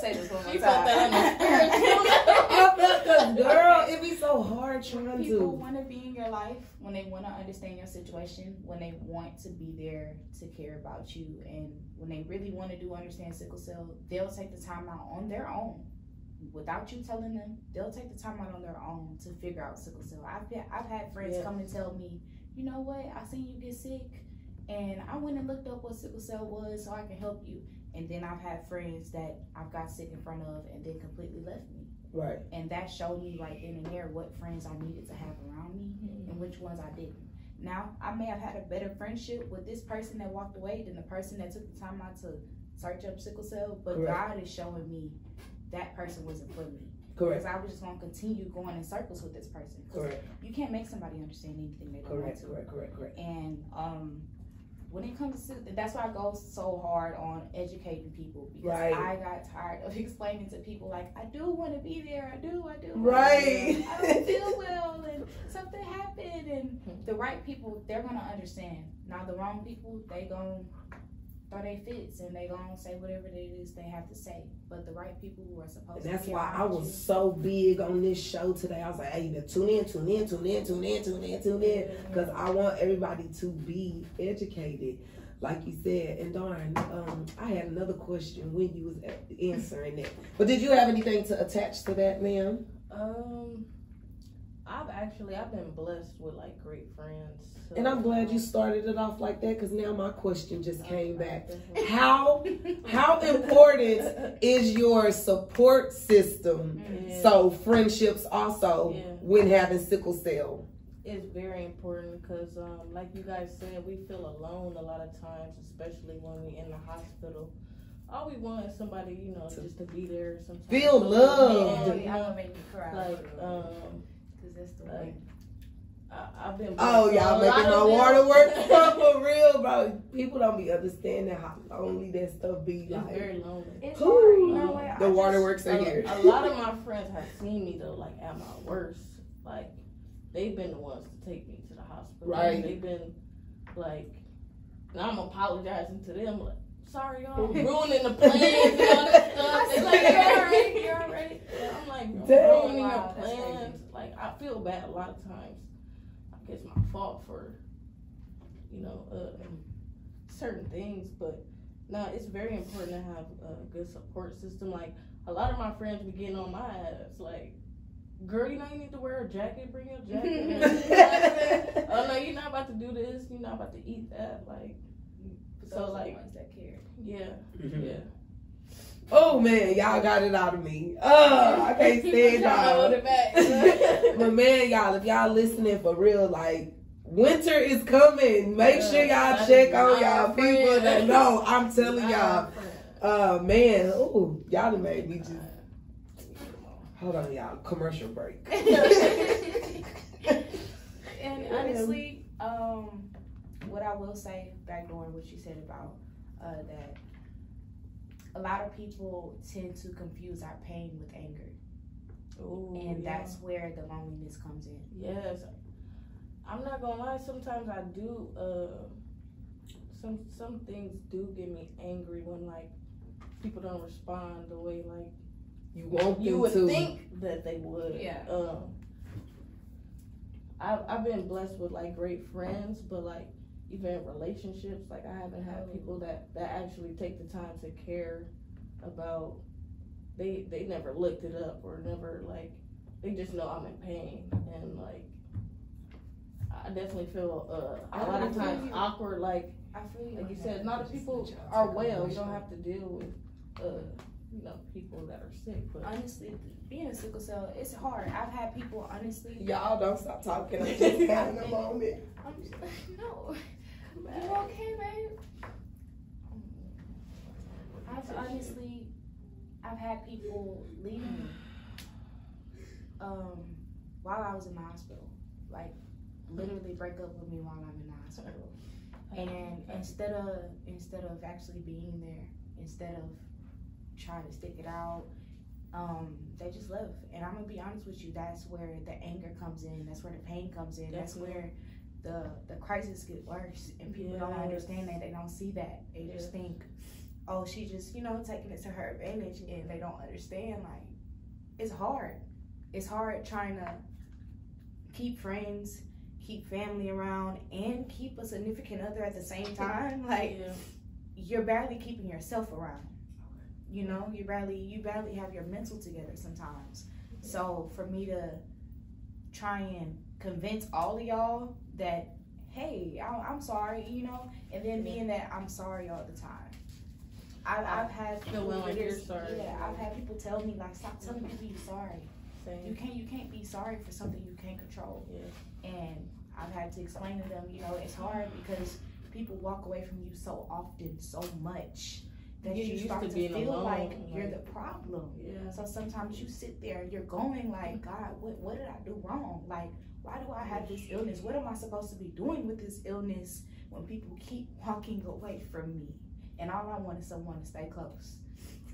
S3: Say this one more
S1: She
S2: Girl, it be so hard
S3: When
S2: trying
S3: people
S2: to.
S3: want to be in your life, when they want to understand your situation, when they want to be there to care about you, and when they really want to do understand sickle cell, they'll take the time out on their own. Without you telling them, they'll take the time out on their own to figure out sickle cell. I've been, I've had friends
S1: Yeah.
S3: come and tell me, you know what, I seen you get sick, and I went and looked up what sickle cell was so I can help you. And then I've had friends that I've got sick in front of and then completely left me
S2: Right.
S3: and that showed me right then and there what friends I needed to have around me and which ones I didn't. Now I may have had a better friendship with this person that walked away than the person that took the time out to search up sickle cell, but
S2: Correct.
S3: God is showing me that person wasn't for me
S2: Correct.
S3: because I was just gonna continue going in circles with this person.
S2: Correct.
S3: You can't make somebody understand anything they don't want
S2: Correct.
S3: to.
S2: Correct. Correct. Correct.
S3: And um, when it comes to that's why I go so hard on educating people because
S2: Right.
S3: I got tired of explaining to people like I do want to be there, I do, I do,
S2: Right.
S3: I don't feel well, and something happened, and hmm. the right people they're gonna understand. Now the wrong people they gonna throw their fits and they gonna say whatever it is they have to say. But the right people who are supposed
S2: that's why I was
S3: you-
S2: so big on this show today. I was like, hey, you tune in, tune in, tune in, tune in, tune in, tune in. Because I want everybody to be educated, like you said. And darn, um, I had another question when you was answering that. But did you have anything to attach to that, ma'am?
S1: Um, I've actually I've been blessed with like great friends. so,
S2: And I'm glad you
S1: um,
S2: started it off like that because now my question just came back. How how important is your support system?
S1: Yeah.
S2: So friendships also
S1: Yeah.
S2: when having sickle cell.
S1: It's very important because, um, like you guys said, we feel alone a lot of times, especially when we're in the hospital. All we want is somebody, you know,
S2: To
S1: just to be there. Sometimes
S2: feel
S1: hold
S2: loved.
S3: Yeah, I'm
S1: know,
S3: gonna make you cry.
S1: like, um,
S3: Cause that's the
S1: like,
S3: way.
S1: I, I've been.
S2: Oh, y'all making
S1: lot
S2: my
S1: of them-
S2: waterworks come for real, bro. People don't be understanding how lonely that stuff be.
S1: It's
S2: Like,
S1: very lonely.
S3: It's
S2: Ooh.
S3: hard, you know what?
S2: the
S3: I just-
S2: waterworks are here.
S1: a lot of my friends have seen me though, like at my worst. Like they've been the ones to take me to the hospital.
S2: Right.
S1: They've been like, and I'm apologizing to them. Like, sorry y'all, ruining the plans and all that stuff. They're like, you're alright, you're alright. I'm like,
S2: Dang.
S1: ruining
S3: Wow,
S1: your plans. Like I feel bad a lot of times. I guess my fault for, you know, uh, certain things, but. No, it's very important to have a good support system. Like a lot of my friends be getting on my ass, like, "Girl, you know you need to wear a jacket. Bring your jacket." You know what I'm saying? oh no, you're not about to do this. You're not about to eat that. Like,
S3: Those
S1: so like,
S3: ones that care.
S1: yeah,
S2: Mhm.
S1: yeah.
S2: Oh man, y'all got it out of me. Oh, I can't stand
S1: Trying to hold
S2: y'all.
S1: back.
S2: but man, y'all, if y'all listening for real, like winter is coming. Make sure y'all check on y'all
S1: our
S2: people that know. I'm telling y'all. Uh man, ooh, y'all done made me just hold on, y'all. Commercial break.
S3: and honestly, um, what I will say, backdooring what you said about uh, that, a lot of people tend to confuse our pain with anger.
S1: Ooh,
S3: and
S1: yeah.
S3: that's where the loneliness comes in.
S1: Yes. I'm not gonna lie, sometimes I do uh some some things do get me angry when like people don't respond the way like
S2: You want
S1: you would
S2: to.
S1: think that they would.
S3: Yeah.
S1: Um I've I've been blessed with like great friends, but like even relationships, like I haven't had people that that actually take the time to care about they they never looked it up or never like they just know I'm in pain and like I definitely feel uh, a lot of times
S3: you.
S1: awkward like
S3: I feel you.
S1: like you
S3: on
S1: said,
S3: that.
S1: not if people are well. You don't have to deal with uh you know people that are sick, but
S3: Honestly, being a sickle cell, it's hard. I've had people honestly.
S2: Y'all don't stop talking. I'm just having a moment.
S3: I'm just no. You okay, babe? I've honestly, I've had people leave me. Um, while I was in the hospital, like literally break up with me while I'm in the hospital. And instead of instead of actually being there, instead of trying to stick it out, um, they just left. And I'm gonna be honest with you, that's where the anger comes in. That's where the pain comes in. That's
S1: Definitely.
S3: where the the crisis get worse, and people don't understand that. They don't see that. They just think, oh, she just you know taking it to her advantage, and they don't understand like it's hard. It's hard trying to keep friends, keep family around, and keep a significant other at the same time. Like
S1: yeah.
S3: you're barely keeping yourself around. You know, you barely you barely have your mental together sometimes. So for me to try and convince all of y'all that hey, I, I'm sorry, you know, and then being that I'm sorry all the time. I've, I've had people
S1: like you're.
S3: Yeah, I've had people tell me like, stop telling mm-hmm. people you're sorry. You can't you can't be sorry for something you can't control.
S1: Yeah.
S3: And I've had to explain to them, you know, it's hard because people walk away from you so often, so much that
S1: You get
S3: you start
S1: to
S3: to, feel
S1: alone,
S3: like you're the problem.
S1: Yeah.
S3: So sometimes you sit there you're going like, God, what what did I do wrong? Like, why do I have this illness? What am I supposed to be doing with this illness when people keep walking away from me? And all I want is someone to stay close.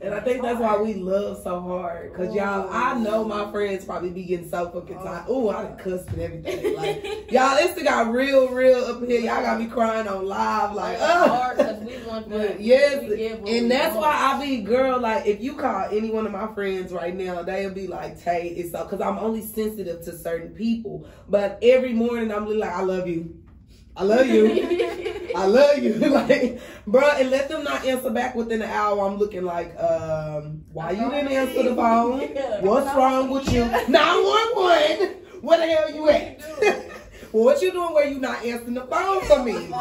S2: And I think that's why we love so hard. Cause y'all, I oh. know my friends probably be getting so fucking oh. tired. Ooh, I done cussed and everything. Like, y'all, this thing got real, real up here. Y'all got me crying on live. Like, oh.
S1: hard 'cause we want that.
S2: But yes,
S1: We give what we
S2: and that's why I be girl. Like, if you call any one of my friends right now, they'll be like, "Tay, it's so," because I'm only sensitive to certain people. But every morning, I'm like, "I love you, I love you, I love you." like, bro, and let them not answer back within an hour. I'm looking like, um, why you didn't answer the phone?
S1: Yeah.
S2: What's wrong with you? Nine one one. Where the hell you at? well, what you doing? Where you not answering the phone for me?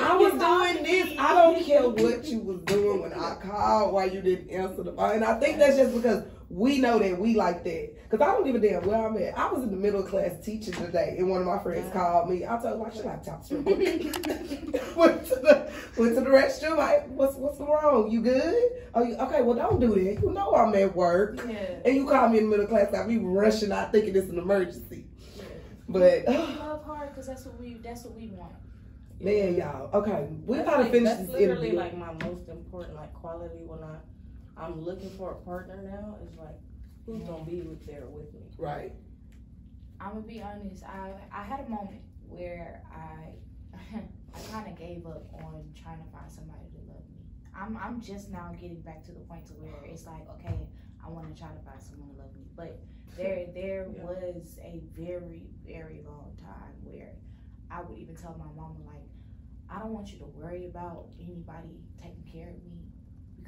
S2: I was doing this. I don't care what you was doing when I called, why you didn't answer the phone. And I think that's just because we know that we like that. Because I don't give a damn where I'm at. I was in the middle class teaching today, and one of my friends called me. I told her, why should I talk to you? went, to the, went to the restroom. Like, what's, what's wrong? You good? Oh, you, okay, well, don't do that. You know I'm at work.
S3: Yeah.
S2: And you call me in the middle class, got me rushing out thinking it's an emergency. But,
S3: We love hard because that's what we that's what we want.
S2: man, y'all. Okay, we gotta
S1: like-
S2: finish
S1: That's literally
S2: interview.
S1: like my most important like quality when I I'm looking for a partner now It's like who's gonna be with there with me.
S2: right.
S3: I'm gonna be honest. I I had a moment where I I kind of gave up on trying to find somebody to love me. I'm I'm just now getting back to the point to where it's like okay, I want to try to find someone to love me. But there there
S1: Yeah.
S3: was a very very long time where I would even tell my mama like, I don't want you to worry about anybody taking care of me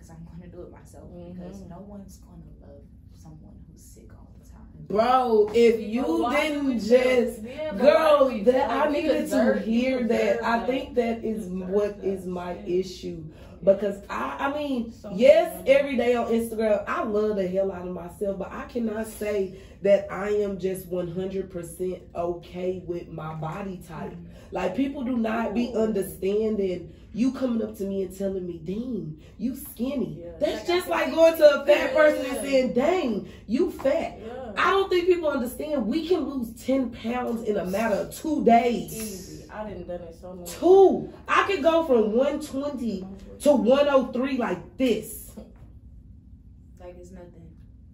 S3: because I'm gonna do it myself because
S1: Mhm.
S3: no one's gonna love someone who's sick all the time.
S2: Bro, if you
S1: why do we
S2: didn't just
S1: Yeah,
S2: girl,
S1: why do we
S2: that
S1: feel
S2: I needed to
S1: deserve- we
S2: hear that. I think that is
S1: We deserve
S2: what
S1: that.
S2: is my
S1: Yeah.
S2: issue because I, I mean,
S1: So
S2: yes,
S1: much.
S2: every day on Instagram, I love the hell out of myself, but I cannot say that I am just one hundred percent okay with my body type. Like people do not be understanding. You coming up to me and telling me, "Dang, you skinny."
S1: Yeah.
S2: That's
S1: Like,
S2: just like going to a fat
S1: Yeah.
S2: person and saying, "Dang, you fat."
S1: Yeah.
S2: I don't think people understand we can lose 10 pounds in a matter of two days.
S1: Easy. I didn't done it so many
S2: Two. I could go from 120 to 103 like this.
S3: Like it's nothing.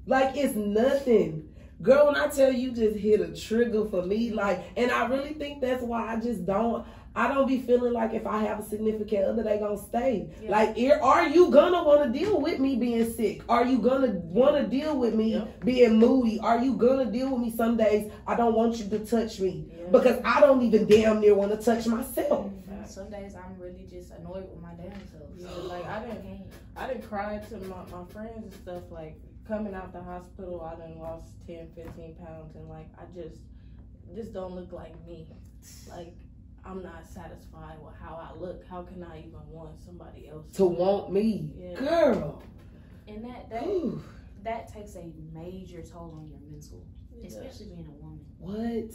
S2: Like it's nothing. Girl, when I tell you just hit a trigger for me, like, and I really think that's why I just don't. I don't be feeling like if I have a significant other, they gonna stay. Yeah. Like, are you gonna want to deal with me being sick? Are you gonna want to deal with me yeah. being moody? Are you gonna deal with me some days? I don't want you to touch me yeah. because I don't even damn near want to touch myself.
S3: Some days I'm really just annoyed with my damn self.
S1: So, like I didn't, I didn't cry to my, my friends and stuff. Like coming out the hospital, I done lost 10, 15 pounds, and like I just, just don't look like me. Like I'm not satisfied with how I look. How can I even want somebody else
S2: to want me, yeah. girl?
S3: And that that that takes a major toll on your mental, especially being a woman.
S2: What?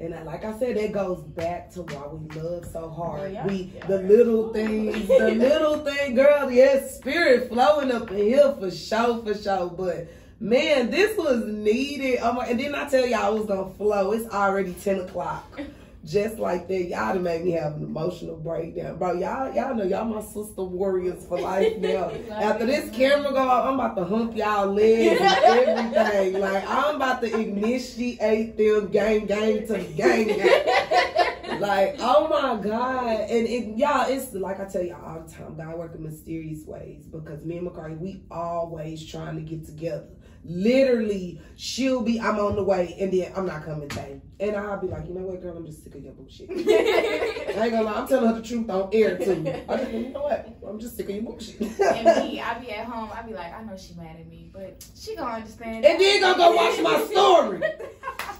S2: And like I said, that goes back to why we love so hard. Oh, yeah, we yeah. the little things, the little thing, girl. Yes, spirit flowing up in here for sure, for sure. But man, this was needed. Oh my, and then I tell y'all I was gonna flow. It's already ten o'clock just like that. Y'all done made me have an emotional breakdown. Bro, y'all y'all know y'all my sister warriors for life now. After this camera go off, I'm about to hump y'all legs and everything. like I'm about to initiate them gang gang to the gang gang. like, oh my God. And it, y'all, it's like I tell y'all all the time, God work in mysterious ways because me and McCarty, we always trying to get together literally she'll be I'm on the way and then I'm not coming back. And I'll be like, you know what, girl, I'm just sick of your bullshit. I ain't gonna lie, I'm telling her the truth on air too. I just, you know what? I'm just sick of your bullshit.
S3: and me, I be at home, I be like, I know she mad at me, but she gonna understand.
S2: And then gonna go watch my story.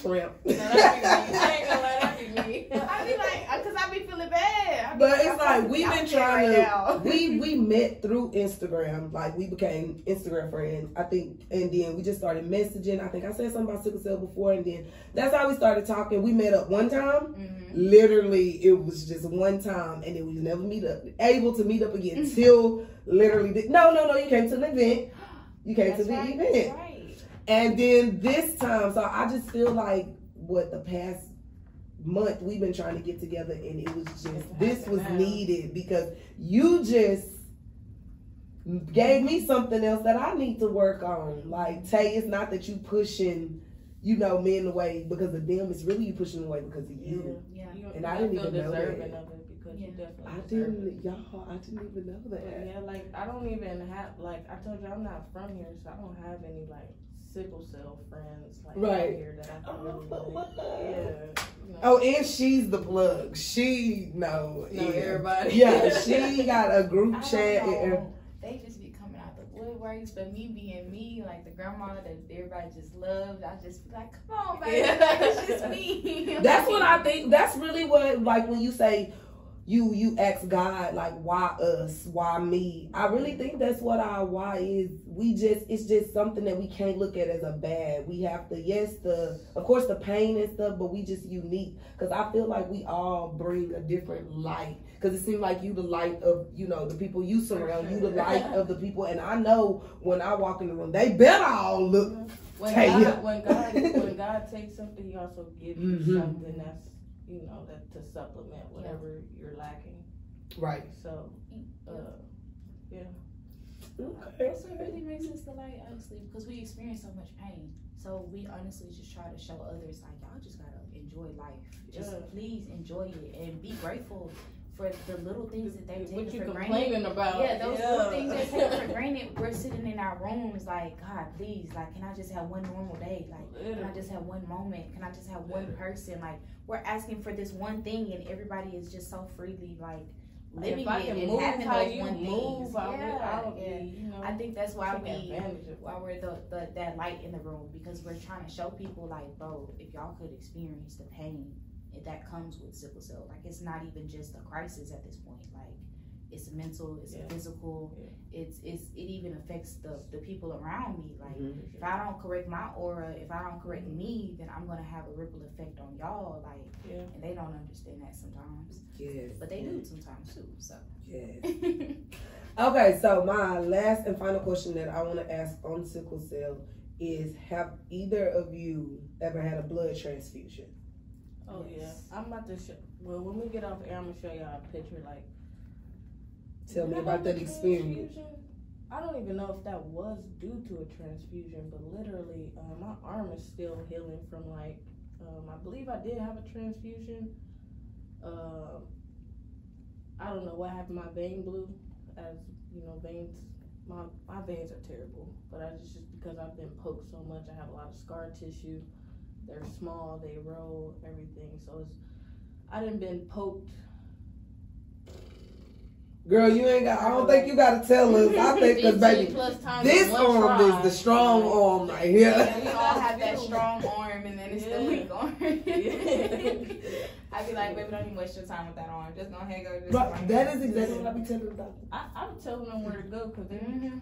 S2: Shrimp.
S3: No, I ain't gonna let that be me. I be like, cause I be feeling bad.
S2: but it's like we've been trying right to. we we met through Instagram. Like we became Instagram friends. I think, and then we just started messaging. I think I said something about sickle cell before, and then that's how we started talking. We met up one time. Mm-hmm. Literally, it was just one time, and then we never meet up. Able to meet up again mm-hmm. till literally. The, no, no, no. You came to the event. You came that's to the right, event. Right. And then this time, so I just feel like what the past month we've been trying to get together and it was just this was needed because you just gave me something else that I need to work on. Like Tay, it's not that you pushing, you know, men away because of them. It's really you pushing away because of you.
S1: Yeah. yeah. And I didn't even know that. Yeah.
S2: I didn't, y'all. I didn't even know that.
S1: Yeah, like I don't even have like I told you I'm not from here, so I don't have any like sickle cell friends like right. here that I can oh, really oh, yeah.
S2: Oh, and she's the plug. She know,
S1: know yeah. everybody.
S2: Yeah, she got a group chat.
S3: And, they just be coming out the woodworks, but me being me, like the grandma that everybody just loved, I just be like, "Come on, baby, yeah. it's just me."
S2: That's what I think. That's really what, like, when you say you you ask God like why us, why me. I really think that's what our why is. We just it's just something that we can't look at as a bad. We have to yes the of course the pain and stuff, but we just unique because I feel like we all bring a different light. Because it seems like you the light of you know the people you surround, you the light of the people, and I know when I walk in the room, they better all look.
S1: When God, when God when God takes something, He also gives mm-hmm. you something that's you know, that to supplement whatever yeah. you're lacking.
S2: Right.
S1: So, uh, yeah.
S3: Okay. That's what really makes us the light, honestly, because we experience so much pain. So we honestly just try to show others, like, y'all just gotta enjoy life. Just yeah. please enjoy it and be grateful for the little things that they take for granted.
S1: About.
S3: Yeah, those yeah. little things they take for granted. We're sitting in our rooms like, God, please, like, can I just have one normal day? Like, Literally. can I just have one moment? Can I just have one person? Like, we're asking for this one thing, and everybody is just so freely like living
S1: it and having those one things.
S3: Yeah, yeah. you know, I think that's why we why we're the, the that light in the room because we're trying to show people like, bro, if y'all could experience the pain that comes with sickle cell. Like it's not even just a crisis at this point. Like it's mental, it's yeah. physical, yeah. it's it's it even affects the the people around me. Like mm-hmm. if I don't correct my aura, if I don't correct me, then I'm gonna have a ripple effect on y'all. Like yeah. and they don't understand that sometimes.
S2: Yes.
S3: But they do sometimes too. So
S2: yes. okay, so my last and final question that I want to ask on sickle cell is: Have either of you ever had a blood transfusion?
S1: Oh yes. yeah, I'm about to show. Well, when we get off air, I'm gonna show y'all a picture. Like,
S2: tell me about that experience.
S1: I don't even know if that was due to a transfusion, but literally, uh, my arm is still healing from like, um, I believe I did have a transfusion. Uh, I don't know what happened. My vein blew, as you know, veins. My my veins are terrible, but I just just because I've been poked so much, I have a lot of scar tissue. They're small, they roll, everything. So it's I didn't been poked
S2: Girl, you ain't got. I don't think you gotta tell us. I think because baby, this arm is the strong arm right here.
S3: Yeah, we all have that strong arm, and then it's yeah. the weak arm. I'd be like, baby, don't even waste your time with that arm. Just go ahead go. Just
S2: but that is exactly what I be telling them.
S1: I, I'm telling them where to go because they're mm-hmm.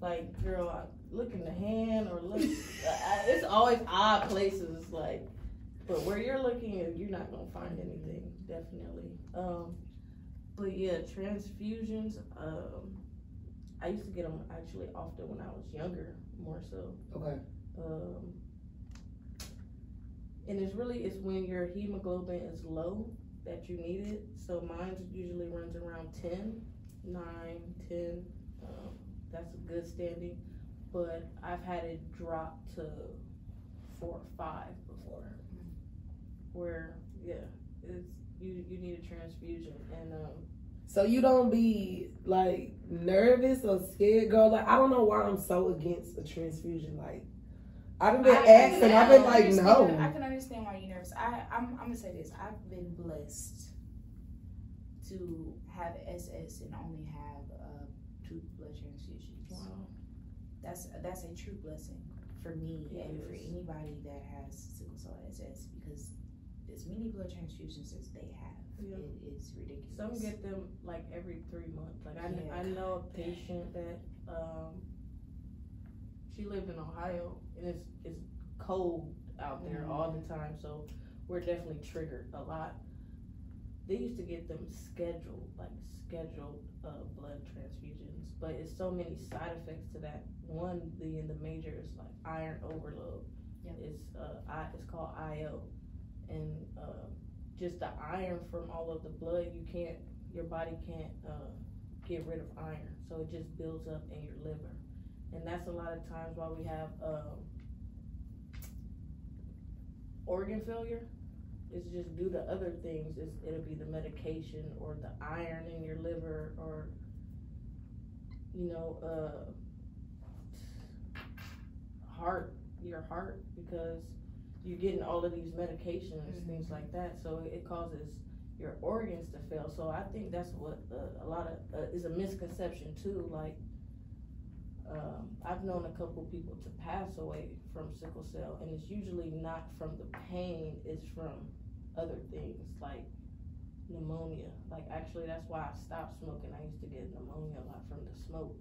S1: like, girl, look in the hand or look. it's always odd places, like, but where you're looking, you're not gonna find anything. Definitely. Um, but yeah, transfusions. Um, I used to get them actually often when I was younger, more so.
S2: Okay.
S1: Um, and it's really it's when your hemoglobin is low that you need it. So mine usually runs around 10, 9, 10. Um, that's a good standing. But I've had it drop to four or five before. Where yeah, it's you you need a transfusion and um
S2: so you don't be like nervous or scared, girl. Like I don't know why I'm so against a transfusion. Like I've been asking, I've been like, no.
S3: I can understand why you're nervous. I I'm, I'm gonna say this. I've been blessed to have SS and only have uh, two blood transfusions. That's that's a true blessing for me and for anybody that has sickle cell SS because as many blood transfusions as they have yeah. It is ridiculous.
S1: Some get them like every three months. Like I, yeah. I know a patient that um, she lived in Ohio and it's it's cold out there mm-hmm. all the time, so we're definitely triggered a lot. They used to get them scheduled, like scheduled uh, blood transfusions, but it's so many side effects to that. One, the the major is like iron overload. Yeah. It's uh, I, it's called IO, and uh, just the iron from all of the blood, you can't, your body can't uh, get rid of iron. So it just builds up in your liver. And that's a lot of times why we have um, organ failure. It's just due to other things. It's, it'll be the medication or the iron in your liver or, you know, uh, heart, your heart, because you're getting all of these medications, mm-hmm. things like that. So it causes your organs to fail. So I think that's what uh, a lot of uh, is a misconception too. Like um, I've known a couple people to pass away from sickle cell, and it's usually not from the pain; it's from other things like pneumonia. Like actually, that's why I stopped smoking. I used to get pneumonia a lot from the smoke.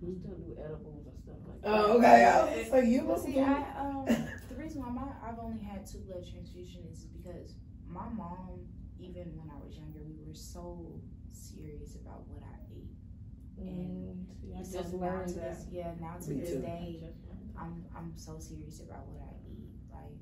S1: We still do edibles and stuff like that.
S2: Oh, okay. So you
S3: well, see, I, um, the reason why my, I've only had two blood transfusions is because my mom, even when I was younger, we were so serious about what I ate. And mm, so now to this, yeah, now to Me this too. day, I'm I'm so serious about what I eat. Like,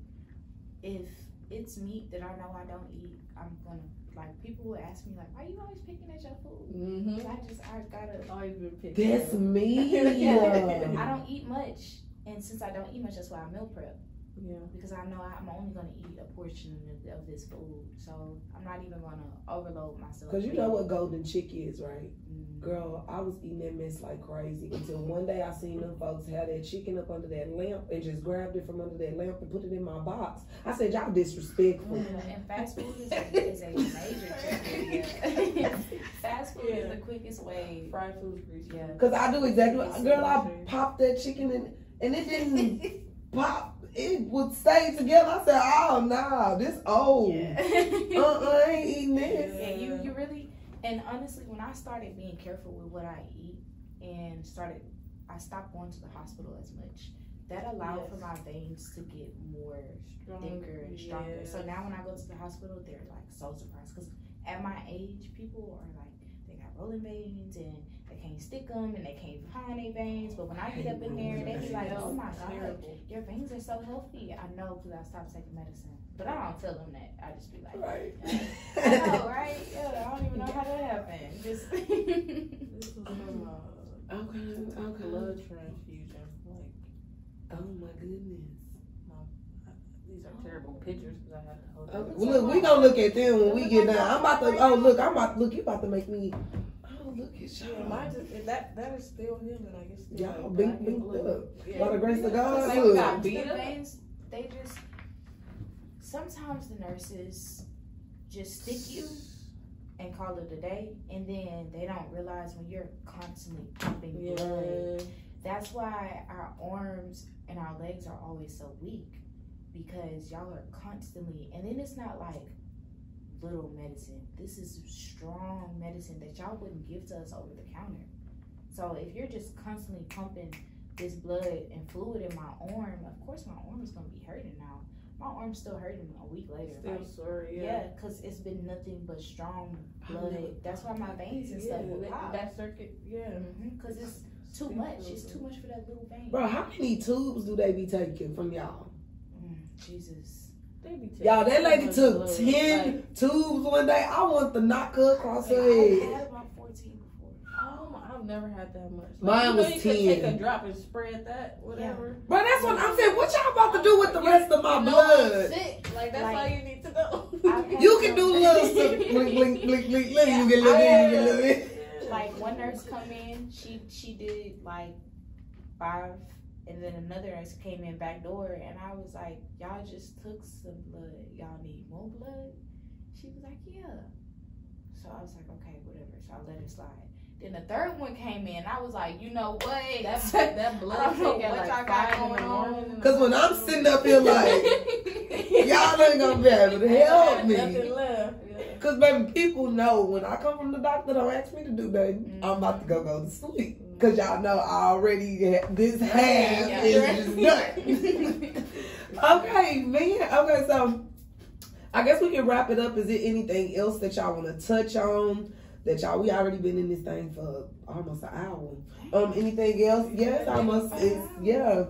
S3: if it's meat that I know I don't eat, I'm gonna like people will ask me like, "Why are you always picking at your food?" Mm-hmm. I just I gotta
S1: always been picking.
S2: That's me.
S3: yeah. I don't eat much, and since I don't eat much, that's why I meal prep.
S1: Yeah.
S3: Because I know I'm only gonna eat a portion of, of this food, so I'm not even gonna overload myself.
S2: Because you know what Golden Chick is, right? Mm-hmm. Girl, I was eating that mess like crazy until one day I seen them folks have that chicken up under that lamp and just grabbed it from under that lamp and put it in my box. I said, y'all disrespectful.
S3: Mm-hmm. And fast food is a, is a major trigger. fast food yeah. is the quickest way.
S1: Fried food greasy.
S2: Yeah. Because I do exactly. Girl, I popped that chicken and and it didn't pop it would stay together. I said, "Oh no, nah, this old. Yeah. uh-uh, I ain't eating this."
S3: Yeah, you you really and honestly, when I started being careful with what I eat and started, I stopped going to the hospital as much. That allowed yes. for my veins to get more stronger, thicker and stronger. Yes. So now when I go to the hospital, they're like so surprised because at my age, people are like they got rolling veins and they can't stick them and they can't find their veins. But when I get up in there, they be like, "Oh my god, your veins are so healthy." I know because I stopped taking medicine, but I don't tell them that. I just be like,
S2: "Right,
S3: I know, right? Yeah, I don't even know how that happened." Just
S1: this was from uh,
S2: Okay, okay.
S1: Blood transfusion. Like,
S2: oh my goodness.
S1: These are terrible pictures because I have to hold
S2: Okay.
S1: it.
S2: Well, look, we gonna look at them when we get done. I'm about to. Oh, look, I'm about to look. You about to make me. Oh, look at
S1: Yeah,
S2: y'all.
S1: mine just that that is still healing. I guess. still
S2: Y'all
S1: like
S2: beat
S1: black and
S2: me
S1: blue.
S2: up.
S1: Yeah.
S2: By the grace of God,
S1: Like,
S2: look.
S1: got
S3: The
S1: beat up.
S3: veins, they just sometimes the nurses just stick you and call it a day, and then they don't realize when you're constantly pumping blood. That's why our arms and our legs are always so weak because y'all are constantly, and then it's not like little medicine. This is strong medicine that y'all wouldn't give to us over the counter. So if you're just constantly pumping this blood and fluid in my arm, of course my arm is gonna be hurting now. My arm's still hurting a week later.
S1: Still
S3: like,
S1: sore.
S3: yeah,
S1: Yeah.
S3: because it's been nothing but strong blood. That's why my veins and
S1: Yeah,
S3: stuff will
S1: that,
S3: pop.
S1: that circuit. Yeah.
S3: Because it's too much. It's too much for that little vein.
S2: Bro, how many tubes do they be taking from y'all?
S3: Mm, Jesus.
S1: They be
S2: Y'all, that lady took
S1: blood.
S2: ten
S1: Like,
S2: tubes one day. I want the knock her across her
S3: I've
S2: head.
S3: had about 14 before.
S1: oh I've never had that much. Like,
S2: Mine
S1: you know
S2: was
S1: you could take a drop and spread that, whatever.
S2: But that's what I'm saying. What y'all about to do with the
S1: You-
S2: rest of my
S1: you know
S2: blood?
S1: I'm sick. Like that's
S3: Like-
S1: all you need to know.
S2: You can
S3: some-
S2: do little stuff. Blink, blink, blink, blink, blink. You get a little bit, you get a little bit.
S3: Like one nurse come in, she she did like five, and then another nurse came in back door, and I was like, y'all just took some blood. Y'all need more blood? She was like, yeah. So I was like, okay, whatever. So I let it slide. Then the third one came in. I was like, you know what?
S1: That that blood
S3: I don't know what
S1: like
S3: y'all got
S1: five in the
S3: going on.
S2: Because when I'm sitting up here like, y'all ain't gonna be able to help me.
S1: Nothing left. Yeah.
S2: Because, baby, people know when I come from the doctor, don't ask me to do nothing. I'm about to go go to sleep. Mm-hmm. Because y'all know I already, ha- this half
S1: Yeah.
S2: is done. okay, man. Okay, so I guess we can wrap it up. Is there anything else that y'all want to touch on? That y'all, we already been in this thing for almost an hour. Um, anything else? Yes, almost. It's, yeah.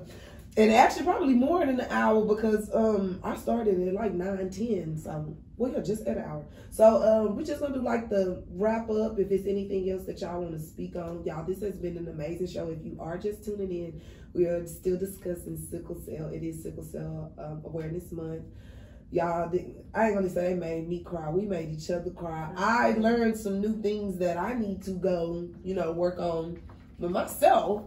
S2: And actually, probably more than an hour because um I started at like nine ten. So well, yeah, just at an hour. So um, we're just gonna do like the wrap up. If it's anything else that y'all want to speak on, y'all, this has been an amazing show. If you are just tuning in, we are still discussing sickle cell. It is sickle cell um, awareness month. Y'all, th- I ain't gonna say it made me cry. We made each other cry. I learned some new things that I need to go, you know, work on myself.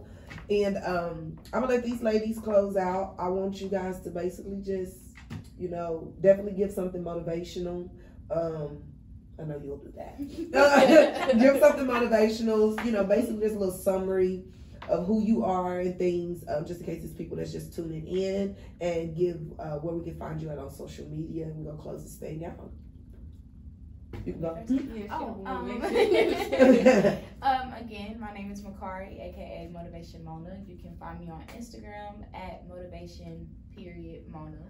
S2: And um, I'm gonna let these ladies close out. I want you guys to basically just, you know, definitely give something motivational. Um, I know you'll do that. give something motivational. You know, basically just a little summary of who you are and things, um, just in case there's people that's just tuning in, and give uh, where we can find you at on social media, and we're gonna close this thing out. You can go.
S1: Yeah,
S3: Oh, um, um, again, my name is Makaria, aka Motivation Mona. You can find me on Instagram at motivation period Mona,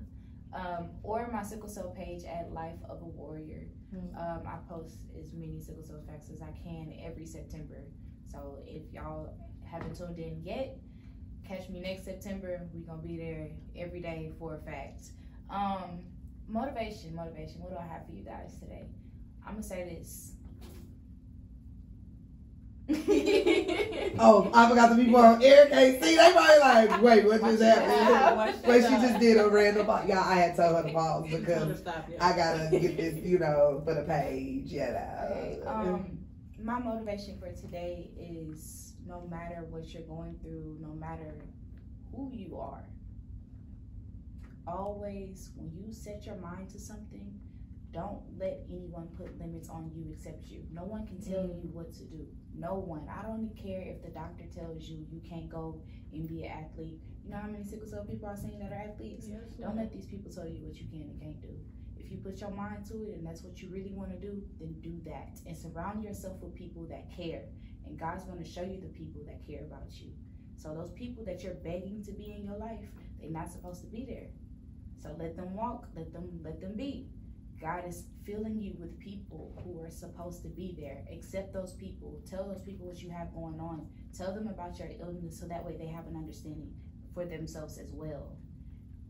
S3: um, or my sickle cell page at Life of a Warrior.
S1: Hmm.
S3: Um, I post as many sickle cell facts as I can every September. So if y'all haven't tuned in yet, catch me next September. We're gonna be there every day for a fact. Um, motivation, motivation. What do I have for you guys today? I'm gonna say this.
S2: Oh, I forgot the people on Eric ain't see. They probably like, wait, what just happened?
S1: Watch
S2: Wait, she just did a random. pause. Yeah, I had told her to pause because
S1: stop.
S2: I gotta get this, you know, for the page. You
S3: Okay,
S2: know.
S3: um, my motivation for today is no matter what you're going through, no matter who you are, always when you set your mind to something, don't let anyone put limits on you except you. No one can tell mm. you what to do. No one. I don't even care if the doctor tells you you can't go and be an athlete. You know how many sickle cell people I've seen that are athletes?
S1: Yes,
S3: Don't let these people tell you what you can and can't do. If you put your mind to it and that's what you really want to do, then do that. And surround yourself with people that care. And God's going to show you the people that care about you. So those people that you're begging to be in your life, they're not supposed to be there. So let them walk, let them let them be. God is filling you with people who are supposed to be there. Accept those people. Tell those people what you have going on. Tell them about your illness so that way they have an understanding for themselves as well.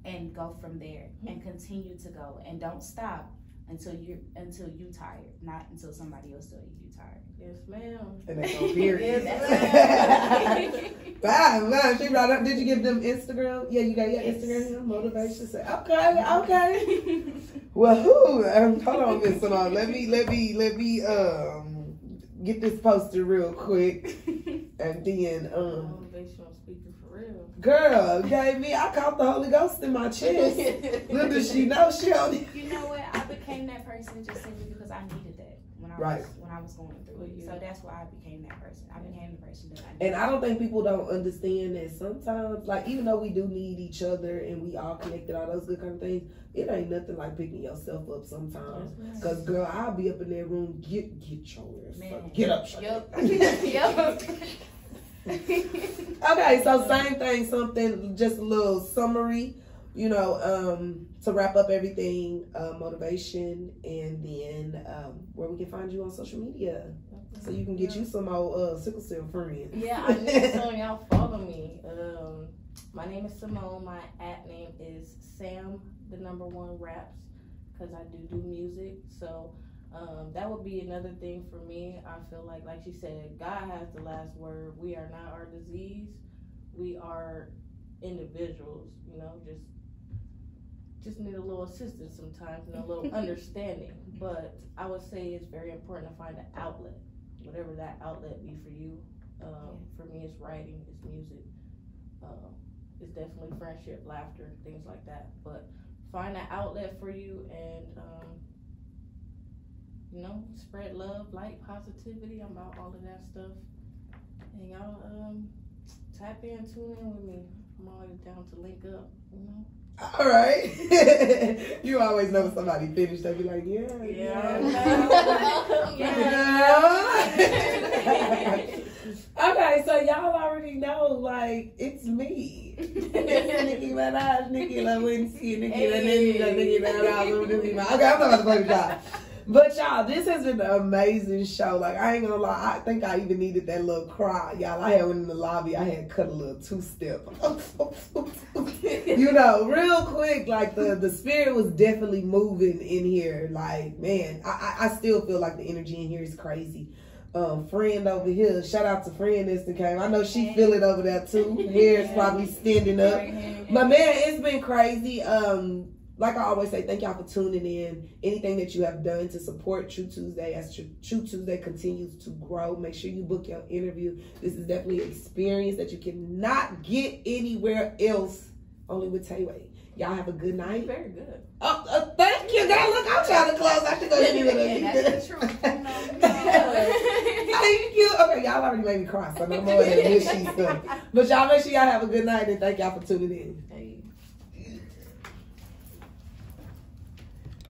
S3: And go from there and mm-hmm. continue to go. And don't stop until you until you tired, not until somebody else tell you you tired.
S1: Yes, ma'am.
S2: And they go period.
S1: Yes,
S2: wow, wow, she brought up. Did you give them Instagram? Yeah, you got your
S3: Yes.
S2: Instagram motivation. Say, okay, okay. Well, who? Um, hold on, Miss Simone. Let me, let me, let me um get this posted real quick, and then um,
S1: Motivational speaker for real.
S2: girl gave me. I caught the Holy Ghost in my chest. Little did she know she only.
S3: you know what? I became that person just simply because I needed that when I
S2: Right.
S3: was when I was going through it. So that's why I became that person. I became the person that I needed. And.
S2: I don't think people don't understand that sometimes, like, even though we do need each other and we all connected, all those good kind of things, it ain't nothing like picking yourself up sometimes. Cause girl, I'll be up in that room, get get your ass up, get up.
S3: Yup.
S2: Yup. Okay, so same thing, something just a little summary, you know, um, to wrap up everything, uh, motivation, and then um, where we can find you on social media, so you can get you some old uh, sickle cell friends.
S1: Yeah, I need some y'all follow me. Um, my name is Simone. My at name is Sam, the number one raps, because I do do music. So um, that would be another thing for me. I feel like, like she said, God has the last word. We are not our disease. We are individuals. You know, just just need a little assistance sometimes and a little understanding. But I would say it's very important to find an outlet, whatever that outlet be for you. Um, for me, it's writing, it's music, um, it's definitely friendship, laughter, things like that. But find an outlet for you and, um, you know, spread love, light, positivity. I'm about all of that stuff. And y'all um, tap in, tune in with me. I'm always down to link up, you know.
S2: All right. you always know when somebody finished, they be like, yeah, yeah. okay, so y'all already know, like, it's me. it's Nicki Minaj, Nicki Lewinsky, Nicki Laninja, Nicki Minaj, Nicki Minaj. Okay, I'm not about to play with y'all. But y'all, this has been an amazing show. Like I ain't gonna lie, I think I even needed that little cry, y'all. I had one in the lobby. I had cut a little two step. you know, real quick. Like the the spirit was definitely moving in here. Like man, I I, still feel like the energy in here is crazy. Um, friend over here, shout out to friend that came. I know she feel it over there too. Hair is probably standing up. But man, it's been crazy. Um, like I always say, thank y'all for tuning in. Anything that you have done to support Truth Tuesday as Truth, Tuesday continues to grow, make sure you book your interview. This is definitely an experience that you cannot get anywhere else, only with Tayway. Y'all have a good night.
S1: Very good.
S2: Oh, uh, thank you, girl. Look, I'm trying to close. I should go hit me with a
S3: That's the truth.
S2: Thank you. Okay, y'all already made me cry, so no more wishy stuff. But y'all make sure y'all have a good night and thank y'all for tuning in.